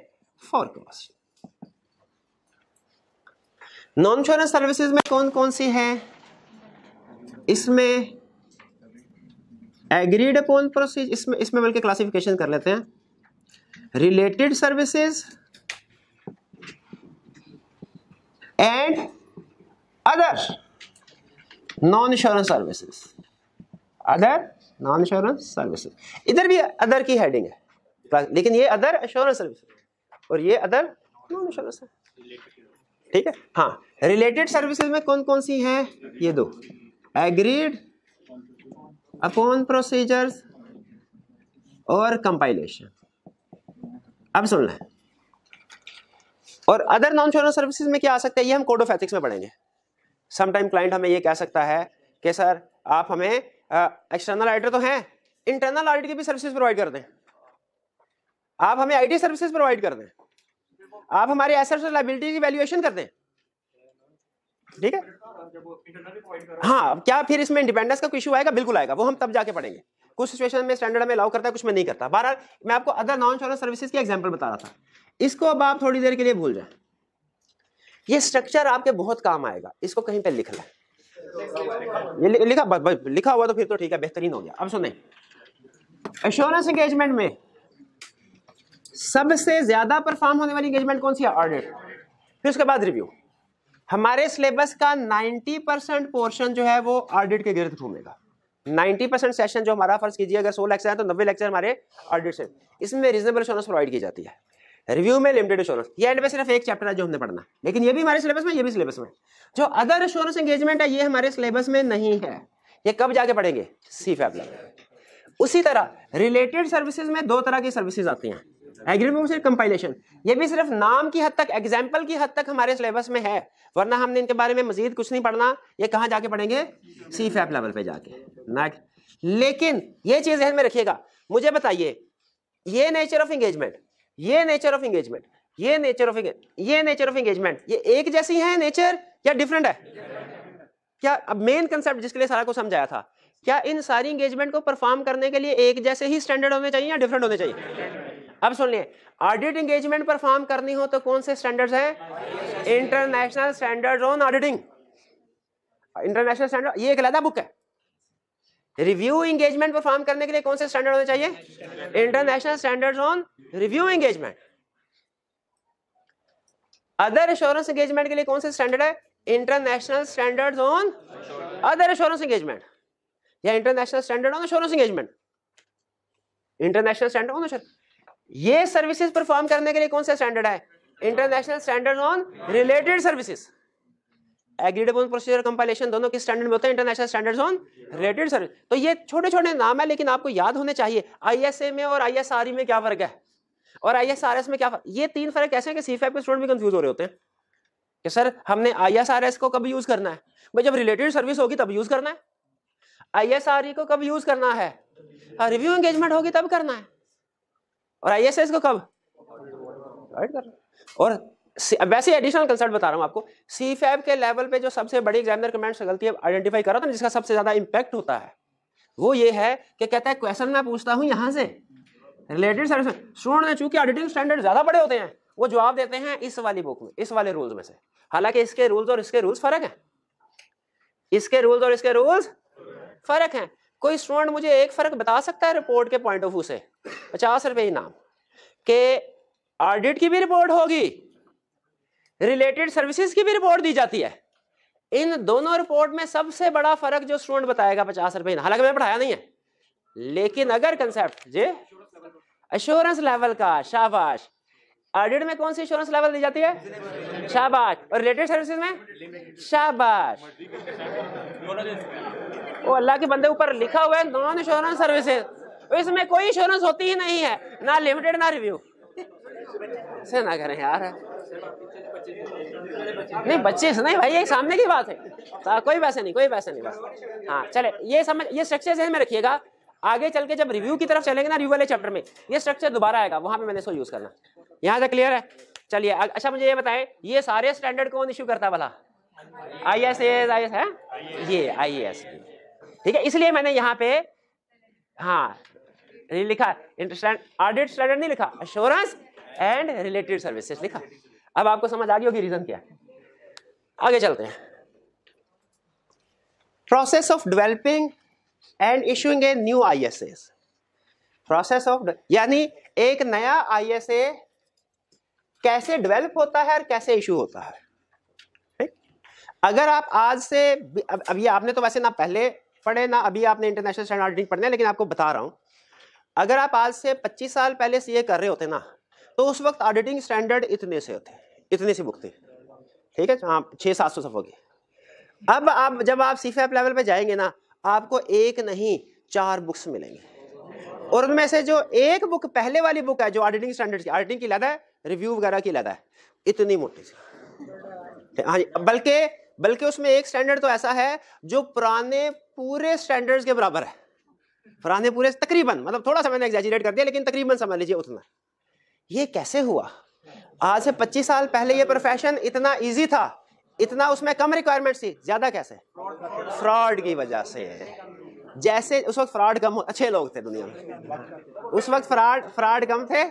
फॉरकास्ट नॉन इंश्योरेंस सर्विसेज़ में कौन कौन सी है? इसमें एग्रीड अपॉन प्रोसीज, इसमें इसमें बल्कि क्लासिफिकेशन कर लेते हैं। Related services and other non insurance services other non insurance services इधर भी अदर की हेडिंग है। लेकिन ये अदर इंश्योरेंस सर्विसेज़ और ये अदर नॉन इंश्योरेंस ठीक है? हाँ। रिलेटेड सर्विसेज़ में कौन कौन सी हैं? ये दो। एग्रीड अपॉन प्रोसीजर्स और कंपाइलेशन अब सुन लें। और अदर नॉन शोर सर्विसेज़ में क्या आ सकता है? ये हम कोड ऑफ़ एथिक्स में पढ़ेंगे। समटाइम क्लाइंट हमें ये कह सकता है कि, सर, आप हमें एक्सटर्नल ऑडिटर तो हैं इंटरनल ऑडिट की भी सर्विसेज़ प्रोवाइड कर दें। आप हमें आईटी सर्विसेज़ प्रोवाइड कर दें। आप हमारे एसेट्स और लाइबिलिटी की वैल्यूएशन कर दें। ठीक है? हाँ क्या फिर इसमें इंडिपेंडेंस का इशू आएगा? बिल्कुल आएगा। वो हम तब जाके पढ़ेंगे। कुछ सिचुएशन में स्टैंडर्ड में अलाउ करता है, कुछ में नहीं करता। बहरहाल, मैं आपको अदर नॉन इंश्योरेंस सर्विसेज़ की एग्जांपल बता रहा था। इसको अब आप थोड़ी देर के लिए भूल जाए। ये स्ट्रक्चर आपके बहुत काम आएगा। इसको कहीं पे लिख लें। ये लिखा लिखा हुआ तो फिर तो ठीक है, बेहतरीन हो गया। अब सुने। एश्योरेंस एंगेजमेंट में सबसे ज़्यादा परफॉर्म होने वाली एंगेजमेंट कौन सी है? ऑडिट फिर उसके बाद रिव्यू हमारे सिलेबस का 90 परसेंट पोर्शन जो है वो ऑडिट के गिर्द घूमेगा। 90 परसेंट सेशन जो हमारा फ़र्ज़ कीजिए, अगर 100 लेक्चर है तो 90 लेक्चर हमारे ऑडिट से। इसमें रीजनेबल इंश्योरेंस प्रोवाइड की जाती है। रिव्यू में लिमिटेड इंश्योरेंस ये एंड में सिर्फ़ एक चैप्टर है जो हमने पढ़ना। लेकिन ये भी हमारे सिलेबस में, ये भी सिलेबस में। जो अदर इंश्योरेंस एंगेजमेंट है, ये हमारे सिलेबस में नहीं है। ये कब जाके पढ़ेंगे? सी फैप उसी तरह रिलेटेड सर्विसेज़ में दो तरह की सर्विसेज़ आती हैं। एग्रीमेंट कंपाइलेशन ये भी सिर्फ़ नाम की हद तक एग्ज़ाम्पल की हद तक हमारे सिलेबस में है, वरना हमने इनके बारे में मजीद कुछ नहीं पढ़ना। ये कहाँ जाके पढ़ेंगे? सी फैप लेवल पे जाके। नेक्स्ट लेकिन ये चीज़ ध्यान में रखिएगा। मुझे बताइए, ये नेचर ऑफ़ एंगेजमेंट ये नेचर ऑफ़ एंगेजमेंट ये नेचर ऑफ़ ये नेचर ऑफ़ एंगेजमेंट ये एक जैसी है नेचर या डिफरेंट है? क्या अब मेन कंसेप्ट जिसके लिए सारा को समझाया था, क्या इन सारी एंगेजमेंट को परफॉर्म करने के लिए एक जैसे ही स्टैंडर्ड होने चाहिए या डिफरेंट होने चाहिए? अब सुनिए ऑडिट एंगेजमेंट परफॉर्म करनी हो तो कौन से स्टैंडर्ड्स हैं? International standard on auditing international standard ये एक अलग बुक है। रिव्यू एंगेजमेंट परफॉर्म करने के लिए कौन से स्टैंडर्ड होने चाहिए? International standards on review engagement other assurance engagement के लिए कौन से स्टैंडर्ड है? International standards on other assurance engagement या international standard on assurance engagement international standard on ये सर्विसेज़ परफॉर्म करने के लिए कौन सा स्टैंडर्ड है? International standard on related services agreed upon procedure compilation दोनों के स्टैंडर्ड में होते हैं? International standards on related service तो ये छोटे छोटे नाम है लेकिन आपको याद होने चाहिए आईएसए में और आईएसआरई में क्या फ़र्क है? और आईएसआरएस में क्या फ़र्क? ये तीन फ़र्क ऐसे हैं कि सी के स्टूडेंट भी कंफ्यूज हो रहे होते हैं कि सर हमने आईएसआरएस को कब यूज़ करना है? भाई जब रिलेटेड सर्विस होगी तब यूज़ करना है। आईएसआरई को कब यूज़ करना है? रिव्यू हाँ, एंगेजमेंट होगी तब करना है। और आई एस एस को कब और वैसे एडिशनल कंसल्ट बता रहा हूँ आपको। सी फैब के लेवल पे जो सबसे बड़ी एग्जामिनर कमेंट से गलती आइडेंटिफाई करा था जिसका सबसे ज़्यादा इंपैक्ट होता है। वो ये है कि कहता है क्वेश्चन मैं पूछता हूँ यहाँ से। रिलेटेड सर्विस स्टूडेंट ने चूँकि ऑडिटिंग स्टैंडर्ड ज़्यादा बड़े होते हैं, वो जवाब देते हैं इस वाली बुक में, इस वाले रूल्स में से। हालाँकि इसके रूल्स और इसके रूल्स फ़र्क है। इसके रूल्स और इसके रूल्स फ़र्क हैं। कोई स्टूडेंट मुझे एक फ़र्क बता सकता है रिपोर्ट के पॉइंट ऑफ़ व्यू से? पचास रुपए इनाम के ऑडिट की भी रिपोर्ट होगी रिलेटेड सर्विसेज़ की भी रिपोर्ट दी जाती है। इन दोनों रिपोर्ट में सबसे बड़ा फ़र्क जो स्टूडेंट बताएगा पचास रुपए हालाँकि मैंने पढ़ाया नहीं है, लेकिन अगर कंसेप्ट जे एश्योरेंस लेवल का, शाबाश। ऑडिट में कौन सी इंश्योरेंस लेवल दी जाती है? शाबाश। और रिलेटेड सर्विसेज़ में? शाबाश। वो अल्लाह के बंदे ऊपर लिखा हुआ है नॉन इंश्योरेंस सर्विसेज़ इसमें कोई इंश्योरेंस होती ही नहीं है, ना लिमिटेड ना रिव्यू से ना करें यार। नहीं, बच्चे से नहीं भाई एक सामने की बात है। कोई पैसे नहीं, कोई पैसे नहीं बस। हाँ चले, ये समझ, ये स्ट्रक्चर में रखिएगा। आगे चल के जब रिव्यू की तरफ़ चलेंगे ना रिव्यू वाले चैप्टर में, ये स्ट्रक्चर दोबारा आएगा, वहाँ पे मैंने इसको यूज़ करना। यहाँ से क्लियर है? चलिए अच्छा मुझे ये बताएँ, ये सारे स्टैंडर्ड कौन इश्यू करता भला? I S S I S है? ये आई एस ठीक है, इसलिए मैंने यहाँ पे हाँ लिखा ऑडिट स्टैंडर्ड नहीं लिखा अश्योरेंस एंड रिलेटेड सर्विसेज़ लिखा। अब आपको समझ आ गई होगी रीजन क्या आगे चलते हैं। Process of developing and issuing a new ISA process of यानी एक नया आईएसए कैसे डेवलप होता है और कैसे इशू होता है। अगर आप आज से अभी आपने तो वैसे ना पहले पढ़े, ना अभी आपने इंटरनेशनल स्टैंडर्ड ऑडिटिंग पढ़ने, लेकिन आपको बता रहा हूँ। अगर आप आज से 25 साल पहले से ये कर रहे होते ना तो उस वक्त ऑडिटिंग स्टैंडर्ड इतने से होते, इतने सी बुक थी ठीक है? हाँ छः सात सौ सफ़ों की अब आप, जब आप सी लेवल पे जाएँगे ना, आपको एक नहीं, चार बुक्स मिलेंगे। और उनमें से जो एक बुक पहले वाली बुक है, जो ऑडिटिंग स्टैंडर्ड की ऑडिटिंग की लदा है रिव्यू वगैरह की लदा है, इतनी मोटी सी। हाँ जी, बल्कि बल्कि उसमें एक स्टैंडर्ड तो ऐसा है, जो पुराने पूरे स्टैंडर्ड्स के बराबर है। पुराने पूरे तकरीबन मतलब थोड़ा सा मैंने एग्जैजरेट कर दिया, लेकिन तकरीबन समझ लीजिए उतना। ये कैसे हुआ? आज से 25 साल पहले ये प्रोफेशन इतना इजी था, इतना उसमें कम रिक्वायरमेंट थी, ज़्यादा कैसे? फ्रॉड की वजह से। जैसे उस वक्त फ्रॉड कम अच्छे लोग थे दुनिया में। उस वक्त फ्रॉड फ्रॉड कम थे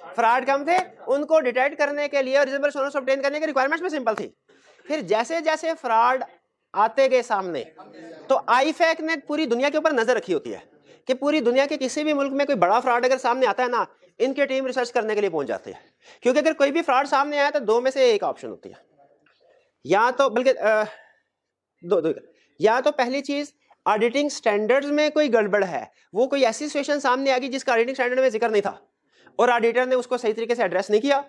फ्रॉड कम थे, उनको डिटेक्ट करने के लिए रिजनेबल सोर्स ऑब्टेन करने की रिक्वायरमेंट्स भी सिंपल थी। फिर जैसे जैसे फ्रॉड आते गए सामने तो आईफैक ने पूरी दुनिया के ऊपर नज़र रखी होती है। कि पूरी दुनिया के किसी भी मुल्क में कोई बड़ा फ्रॉड अगर सामने आता है ना, इनके टीम रिसर्च करने के लिए पहुँच जाती है। क्योंकि अगर कोई भी फ्रॉड सामने आया तो दो में से एक ऑप्शन होती है। या तो बल्कि दो दो, या तो पहली चीज़ ऑडिटिंग स्टैंडर्ड्स में कोई गड़बड़ है। वो कोई ऐसी सिचुएशन सामने आ गई जिसका ऑडिटिंग स्टैंडर्ड में ज़िक्र नहीं था। और ऑडिटर ने उसको सही तरीके से एड्रेस नहीं किया।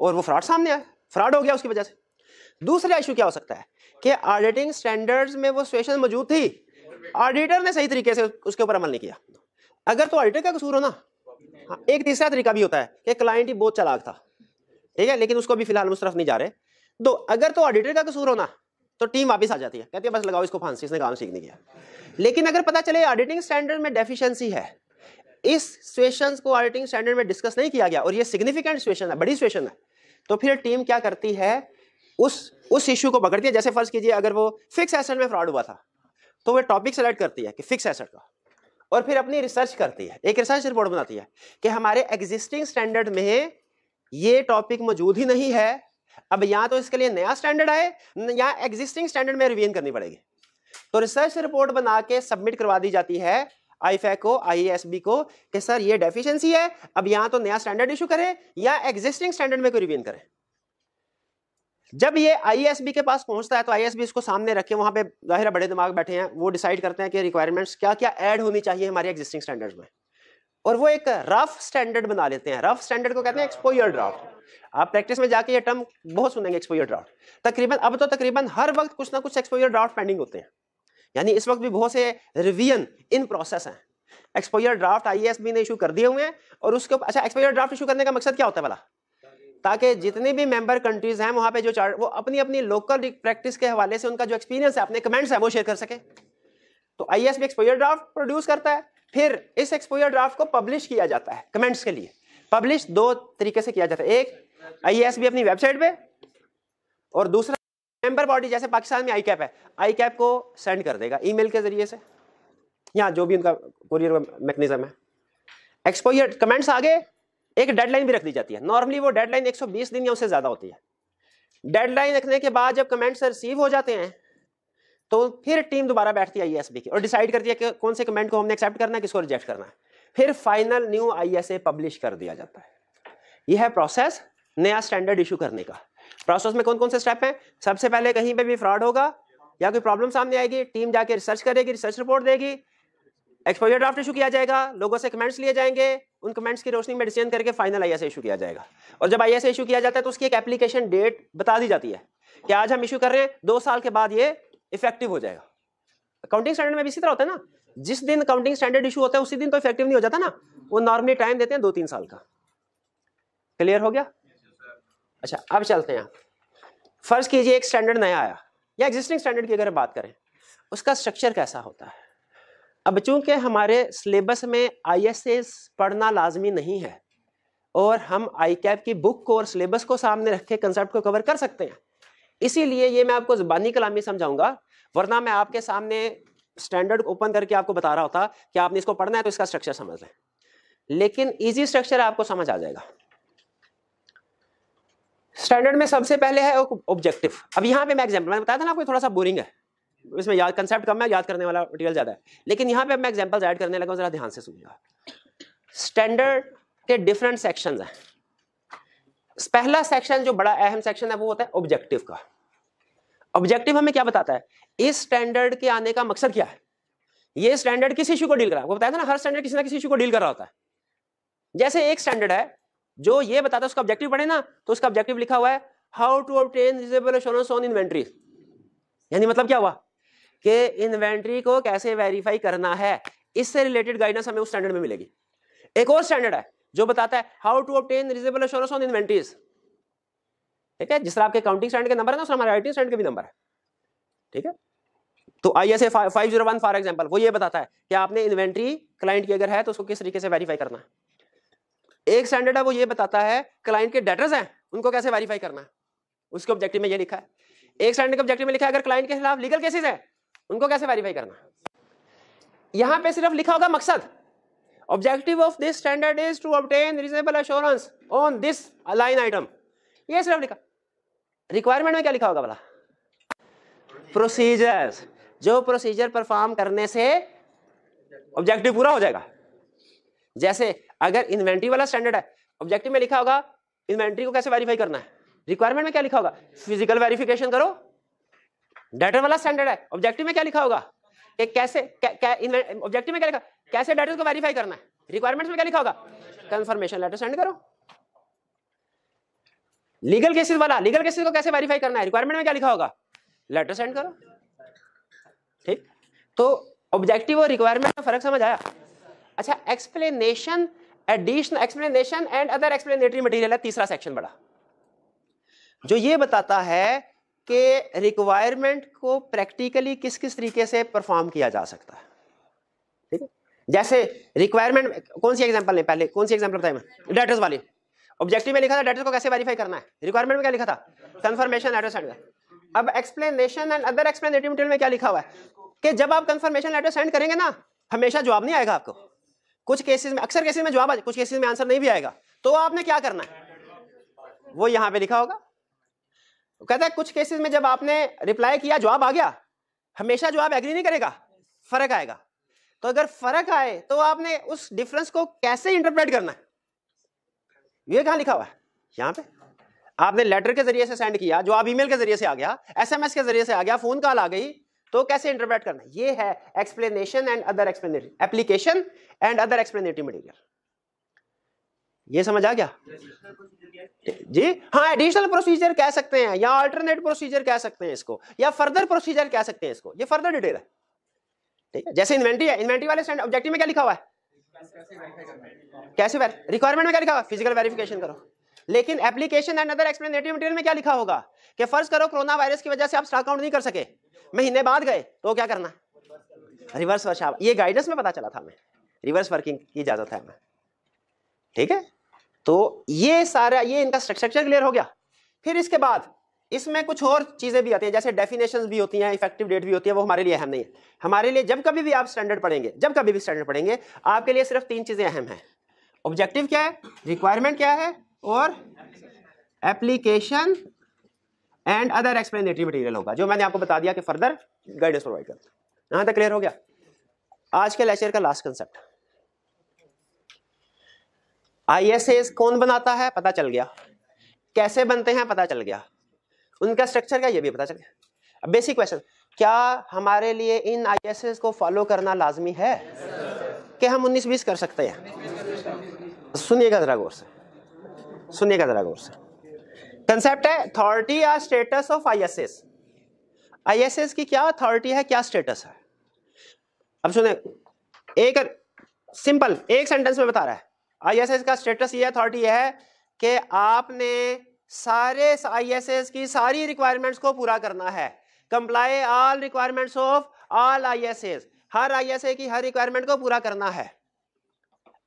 और वो फ्रॉड सामने आया। फ्रॉड हो गया उसकी वजह से। दूसरा इशू क्या हो सकता है? कि ऑडिटिंग स्टैंडर्ड्स में वो सिचुएशन मौजूद थी। ऑडिटर ने सही तरीके से उसके ऊपर अमल नहीं किया। अगर तो ऑडिटर का कसूर हो ना। हाँ, एक तीसरा तरीका भी होता है कि क्लाइंट ही बहुत चलाक था। ठीक है लेकिन उसको भी फ़िलहाल उस तरफ़ नहीं जा रहे। तो अगर तो ऑडिटर का कसूर होना तो टीम वापस आ जाती है। कहती है बस लगाओ इसको फांसी इसने काम सीख नहीं किया लेकिन अगर पता चले ऑडिटिंग स्टैंडर्ड में डेफिशिएंसी है इस सिचुएशन को ऑडिटिंग स्टैंडर्ड में डिस्कस नहीं किया गया और ये सिग्निफिकेंट सिचुएशन है बड़ी सिचुएशन है तो फिर टीम क्या करती है उस उस इश्यू को पकड़ती है। जैसे फ़र्ज़ कीजिए अगर वो फिक्स एसेट में फ्रॉड हुआ था तो वो टॉपिक सेलेक्ट करती है कि फिक्स एसेट का। और फिर अपनी रिसर्च करती है। एक रिसर्च रिपोर्ट बनाती है कि हमारे एग्जिस्टिंग स्टैंडर्ड में ये टॉपिक मौजूद ही नहीं है। अब या तो इसके लिए नया स्टैंडर्ड आए, या एग्जिस्टिंग स्टैंडर्ड में रिवीजन करनी पड़ेगी। तो रिसर्च रिपोर्ट बना के सबमिट करवा दी जाती है आईफैक को आईएसबी को कि सर ये डेफिशिएंसी है, अब यहाँ तो नया स्टैंडर्ड इशू करें या एग्जिस्टिंग स्टैंडर्ड में कोई रिवीजन करें। जब ये आईएसबी के पास पहुँचता है तो आईएसबी इसको सामने रखे, वहाँ पे ज़ाहिर बड़े दिमाग बैठे हैं, वो डिसाइड करते हैं कि रिक्वायरमेंट्स क्या क्या ऐड होनी चाहिए हमारे एग्जिस्टिंग स्टैंडर्ड्स में। और वो एक रफ स्टैंडर्ड बना लेते हैं। रफ स्टैंडर्ड को कहते हैं एक्सपोयर ड्राफ्ट आप प्रैक्टिस में जाके ये टर्म बहुत सुनेंगे एक्सपोयर ड्राफ्ट तकरीबन, अब तो तकरीबन हर वक्त कुछ ना कुछ एक्सपोयर ड्राफ्ट पेंडिंग होते हैं। यानी इस वक्त भी बहुत से रिवीजन इन प्रोसेस हैं। एक्सपोयर ड्राफ्ट आईएसबी ने इशू कर दिए हुए हैं, और उसके अच्छा एक्सपोयर ड्राफ्ट इशू करने का मकसद क्या होता है भला? ताकि जितनी भी मेंबर कंट्रीज़ हैं, वहाँ पे जो चार्ट वो अपनी अपनी लोकल प्रैक्टिस के हवाले से उनका जो एक्सपीरियंस है, अपने कमेंट्स है, वो शेयर कर सके। तो I S exposure draft produce करता है, फिर इस एक्सपोजर ड्राफ्ट को पब्लिश किया जाता है कमेंट्स के लिए। पब्लिश दो तरीके से किया जाता है। एक आई अपनी वेबसाइट पे, और दूसरा मेंबर बॉडी जैसे पाकिस्तान में आई कैप है आई कैप को सेंड कर देगा ईमेल के ज़रिए से। या जो भी उनका कुरियर मैकेनिज्म है। एक्सपोजर कमेंट्स आगे एक डेडलाइन भी रख दी जाती है। नॉर्मली वो डेडलाइन 120 दिन या उससे ज़्यादा होती है। डेडलाइन रखने के बाद जब कमेंट्स रिसीव हो जाते हैं तो फिर टीम दोबारा बैठती है आई की और डिसाइड करती है कि कौन से कमेंट को हमने एक्सेप्ट करना है, किसको रिजेक्ट करना है। फिर फाइनल न्यू आई पब्लिश कर दिया जाता है। यह है प्रोसेस नया स्टैंडर्ड इशू करने का। प्रोसेस में कौन कौन से स्टेप हैं? सबसे पहले कहीं पे भी फ्रॉड होगा या कोई प्रॉब्लम सामने आएगी टीम जाके रिसर्च करेगी रिसर्च रिपोर्ट देगी एक्सपोजर ड्राफ्ट इशू किया जाएगा, लोगों से कमेंट्स लिए जाएँगे, उन कमेंट्स की रोशनी में डिसीज़न करके फाइनल आई एस इशू किया जाएगा। और जब आई एस इशू किया जाता है तो उसकी एक एप्लीकेशन डेट बता दी जाती है कि आज हम इशू कर रहे हैं, दो साल के बाद ये इफ़ेक्टिव हो जाएगा। अकाउंटिंग स्टैंडर्ड में भी इसी तरह होता है ना? जिस दिन अकाउंटिंग स्टैंडर्ड इशू होता है, उसी दिन तो इफ़ेक्टिव नहीं हो जाता ना? वो नॉर्मली टाइम देते हैं दो तीन साल का। क्लियर हो गया? अच्छा अब चलते हैं। फ़र्ज़ कीजिए, एक स्टैंडर्ड नया आया। या एग्जिस्टिंग स्टैंडर्ड की अगर बात करें, उसका स्ट्रक्चर कैसा होता है? अब चूँकि हमारे सिलेबस में आईएसएस पढ़ना लाजमी नहीं है, और हम आई कैप की बुक को और सिलेबस को सामने रख के कंसेप्ट को कवर कर सकते हैं, इसीलिए ये मैं आपको जबानी कलामी समझाऊँगा, वरना मैं आपके सामने स्टैंडर्ड ओपन करके आपको बता रहा होता कि आपने इसको पढ़ना है तो इसका स्ट्रक्चर समझ लें। लेकिन इजी स्ट्रक्चर आपको समझ आ जाएगा। स्टैंडर्ड में सबसे पहले है ऑब्जेक्टिव अब यहाँ पे मैं एग्ज़ाम्पल मैंने बताया था ना आपको थोड़ा सा बोरिंग है। इसमें याद कंसेप्ट कम है याद करने वाला मटीरियल ज़्यादा है। लेकिन यहाँ पे मैं एग्जाम्पल्स ऐड करने लगा ज़रा ध्यान से सुनिएगा। स्टैंडर्ड के डिफरेंट सेक्शन हैं। पहला सेक्शन जो बड़ा अहम सेक्शन है, वो होता है ऑब्जेक्टिव का। ऑब्जेक्टिव हमें क्या बताता है? इस स्टैंडर्ड के आने का मकसद क्या है? ये स्टैंडर्ड किस इशू को डील कर रहा है? वो बताया था ना, हर स्टैंडर्ड किसी ना किसी इशू को डील कर रहा होता है। जैसे एक स्टैंडर्ड है, जो ये बताता है उसका ऑब्जेक्टिव पढ़े ना तो उसका ऑब्जेक्टिव लिखा हुआ है how to obtain reasonable on inventory यानी मतलब क्या हुआ? कि इन्वेंट्री को कैसे वेरीफाई करना है, इससे रिलेटेड गाइडेंस हमें उस स्टैंडर्ड में मिलेगी। एक और स्टैंडर्ड है, जो बताता है how to obtain reasonable assurance on inventories ठीक है? जिस तरह आपके काउंटिंग स्टैंड के नंबर है ना हमारे राइटिंग स्टैंड के भी नंबर है। ठीक है? तो I S A five zero one for example वो ये बताता है कि आपने इन्वेंट्री क्लाइंट की अगर है तो उसको किस तरीके से वेरीफाई करना है। एक स्टैंडर्ड है, वो ये बताता है क्लाइंट के डेटर्स हैं, उनको कैसे वेरीफाई करना है। उसके ऑब्जेक्टिव में ये लिखा है। एक स्टैंडर्ड के ऑब्जेक्टिव में लिखा है, अगर क्लाइंट के खिलाफ लीगल केसेस है उनको कैसे वेरीफाई करना? यहाँ पे सिर्फ़ लिखा होगा मकसद। Objective of this standard is to obtain reasonable assurance on this line item ये सिर्फ़ लिखा। रिक्वायरमेंट में क्या लिखा होगा बोला प्रोसीजर्स जो प्रोसीजर परफॉर्म करने से ऑब्जेक्टिव पूरा हो जाएगा। जैसे अगर इन्वेंट्री वाला स्टैंडर्ड है ऑब्जेक्टिव में लिखा होगा इन्वेंट्री को कैसे वेरीफाई करना है? रिक्वायरमेंट में क्या लिखा होगा? फ़िज़िकल वेरिफिकेशन करो। डाटा वाला स्टैंडर्ड है। ऑब्जेक्टिव में क्या लिखा होगा? कि कैसे ऑब्जेक्टिव में क्या लिखा? कैसे डाटा को वेरीफाई करना है? रिक्वायरमेंट्स में क्या लिखा होगा? कंफर्मेशन लेटर सेंड करो। लीगल केसेस वाला लीगल केसेस को कैसे वेरीफाई करना है? रिक्वायरमेंट में क्या लिखा होगा? लेटर सेंड करो। ठीक? तो ऑब्जेक्टिव और रिक्वायरमेंट में फ़र्क समझ आया? अच्छा explanation additional explanation and other explanatory material है, तीसरा सेक्शन बड़ा जो ये बताता है कि रिक्वायरमेंट को प्रैक्टिकली किस किस तरीके से परफॉर्म किया जा सकता है? ठीक? है जैसे रिक्वायरमेंट कौन सी एग्जांपल लें पहले? कौन सी एग्जांपल बताए? मैं डेटर्स वाली। ऑब्जेक्टिव में लिखा था डेटर्स को कैसे वेरीफाई करना है? रिक्वायरमेंट में क्या लिखा था? कन्फर्मेशन लेटर सेंड अब explanation and other explanative material में क्या लिखा हुआ है? कि जब आप कंफर्मेशन लेटर सेंड करेंगे ना, हमेशा जवाब नहीं आएगा आपको। कुछ केसेस में, अक्सर केसेस में जवाब आ, कुछ केसेस में आंसर नहीं भी आएगा। तो आपने क्या करना है? वो यहाँ पे लिखा होगा कहता है, कुछ केसेस में जब आपने रिप्लाई किया, जवाब आ गया, हमेशा जवाब एग्री नहीं करेगा, फ़र्क आएगा। तो अगर फ़र्क आए तो आपने उस डिफरेंस को कैसे इंटरप्रेट करना है? ये कहाँ लिखा हुआ है? यहाँ पे। आपने लेटर के ज़रिए से सेंड किया जवाब ईमेल के ज़रिए से आ गया एसएमएस के ज़रिए से आ गया फ़ोन कॉल आ गई तो कैसे इंटरप्रेट करना ये है explanation and other explanatory application and other explanatory material ये समझ आ गया? जी हाँ एडिशनल प्रोसीजर कह सकते हैं, या अल्टरनेट प्रोसीजर कह सकते हैं इसको, या फर्दर प्रोसीजर कह सकते हैं इसको, ये फर्दर डिटेल है। ठीक है? जैसे इन्वेंट्री है इन्वेंट्री वाले ऑब्जेक्टिव में क्या लिखा हुआ है? कैसे रिक्वायरमेंट में क्या लिखा हुआ फ़िज़िकल वेरिफिकेशन करो। लेकिन application and other explanatory material में क्या लिखा होगा? कि फ़र्ज़ करो कोरोना वायरस की वजह से आप स्टॉक आउट नहीं कर सके। महीने बाद गए तो क्या करना? रिवर्स वर्क ये गाइडेंस में पता चला था हमें। रिवर्स वर्किंग की इजाज़त है हमें। ठीक है? तो ये सारा, ये इनका स्ट्रक्चर क्लियर हो गया। फिर इसके बाद, इसमें कुछ और चीज़ें भी आती हैं, जैसे डेफिनेशन भी होती हैं इफ़ेक्टिव डेट भी होती है, वो हमारे लिए अहम नहीं है। हमारे लिए जब कभी भी आप स्टैंडर्ड पढ़ेंगे, जब कभी भी स्टैंडर्ड पढ़ेंगे, आपके लिए सिर्फ़ तीन चीज़ें अहम हैं। ऑब्जेक्टिव क्या है? रिक्वायरमेंट क्या है? और application and other explanatory material होगा, जो मैंने आपको बता दिया कि फर्दर गाइडेंस प्रोवाइड करता यहाँ तक क्लियर हो गया? आज के लेक्चर का लास्ट कंसेप्ट आईएसएस कौन बनाता है? पता चल गया। कैसे बनते हैं? पता चल गया। उनका स्ट्रक्चर क्या? ये भी पता चल गया। अब बेसिक क्वेश्चन क्या हमारे लिए इन आईएसएस को फॉलो करना लाजमी है? कि हम 19 बीस कर सकते हैं? सुनिएगा जरा गौर से। सुनिएगा जरा गौर से। कंसेप्ट है अथॉरिटी या स्टेटस ऑफ़ आईएसएस आईएसएस की क्या अथॉरिटी है, क्या स्टेटस है? अब सुने, एक सिंपल एक सेंटेंस में बता रहा है। आईएसएस का स्टेटस ये अथॉरिटी है कि आपने सारे आईएसएस की सारी रिक्वायरमेंट्स को पूरा करना है। Comply all requirements of all ISS her ISA की हर रिक्वायरमेंट को पूरा करना है।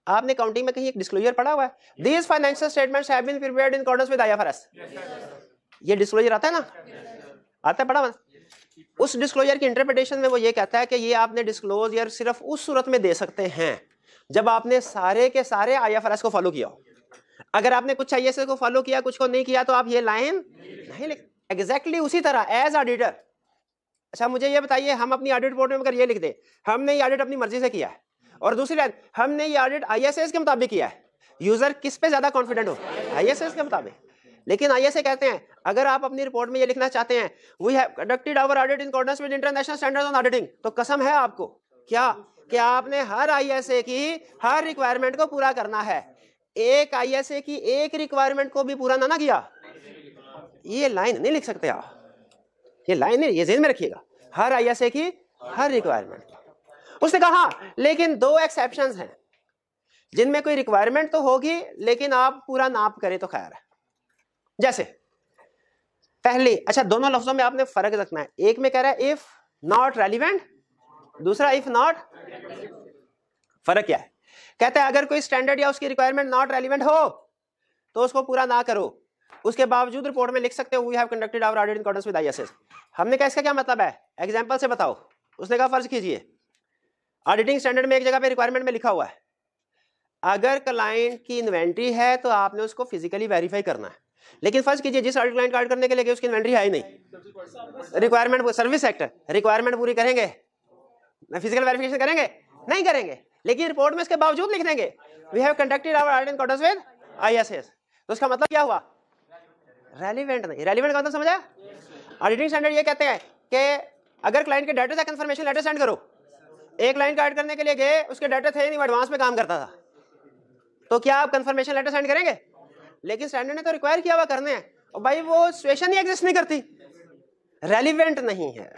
आपने काउंटिंग में कहीं एक डिस्क्लोजर पढ़ा हुआ है? These financial statements have been prepared in accordance with IFRS ये डिस्क्लोजर आता है ना? आता है, पढ़ा हुआ उस डिस्क्लोजर की इंटरप्रिटेशन में वो ये कहता है कि ये आपने डिस्क्लोजर सिर्फ़ उस सूरत में दे सकते हैं। जब आपने सारे के सारे आईएफआरएस को फॉलो किया अगर आपने कुछ आईएसए को फॉलो किया, कुछ को नहीं किया तो आप ये लाइन नहीं लिख एग्जैक्टली उसी तरह एज ऑडिटर अच्छा मुझे ये बताइए, हम अपनी ऑडिट रिपोर्ट में अगर ये लिख दे, हमने ये ऑडिट अपनी मर्ज़ी से किया है। और दूसरी लाइन हमने ये ऑडिट आईएसएस के मुताबिक किया है। यूज़र किस पे ज़्यादा कॉन्फिडेंट हो? आईएसएस के मुताबिक। लेकिन आईएसए कहते हैं, अगर आप अपनी रिपोर्ट में ये लिखना चाहते हैं we have conducted our audit in accordance with international standards on auditing तो कसम है आपको, क्या कि आपने हर आईएसए की हर रिक्वायरमेंट को पूरा करना है? एक आईएसए की एक रिक्वायरमेंट को भी पूरा ना ना किया? ये लाइन नहीं लिख सकते आप। ये लाइन नहीं, ये जेन में रखिएगा। हर आईएसए की हर रिक्वायरमेंट उसने कहा, लेकिन दो एक्सेप्शन हैं। जिनमें कोई रिक्वायरमेंट तो होगी, लेकिन आप पूरा नाप करें तो खैर है। जैसे, पहले अच्छा दोनों लफ्जों में आपने फ़र्क रखना है। एक में कह रहा है इफ़ नॉट रेलिवेंट दूसरा इफ़ नॉट फ़र्क क्या है? कहता है, अगर कोई स्टैंडर्ड या उसकी रिक्वायरमेंट नॉट रेलिवेंट हो तो उसको पूरा ना करो। उसके बावजूद रिपोर्ट में लिख सकते हो we have conducted our audit in accordance with ISS हमने कहा, इसका क्या मतलब है? एग्जांपल से बताओ। उसने कहा, फ़र्ज़ कीजिए। ऑडिटिंग स्टैंडर्ड में एक जगह पे रिक्वायरमेंट में लिखा हुआ है। अगर क्लाइंट की इन्वेंट्री है तो आपने उसको फिजिकली वेरीफाई करना है। लेकिन फ़र्ज़ कीजिए, जिस ऑडिट क्लाइंट कार्ड करने के लिए उसकी इन्वेंट्री है ही नहीं। रिक्वायरमेंट सर्विस सेक्टर रिक्वायरमेंट पूरी करेंगे? फ़िज़िकल वेरिफिकेशन करेंगे? नहीं करेंगे। लेकिन रिपोर्ट में इसके बावजूद लिख देंगे। We have conducted our audit in accordance with ISS तो उसका मतलब क्या हुआ? रेलिवेंट नहीं। रेलिवेंट का मतलब समझा? ऑडिटिंग स्टैंडर्ड ये कहते हैं कि अगर क्लाइंट के डाटा से कंफर्मेशन लेटर सेंड करो, एक लाइन का करने के लिए गए, उसके डाटा थे नहीं एडवांस में काम करता था। तो क्या आप कंफर्मेशन लेटर सेंड करेंगे? लेकिन स्टैंडर्ड ने तो रिक्वायर किया हुआ करने। हैं और भाई, वो सिचुएशन ही एग्जिस्ट नहीं करती। रेलिवेंट नहीं है।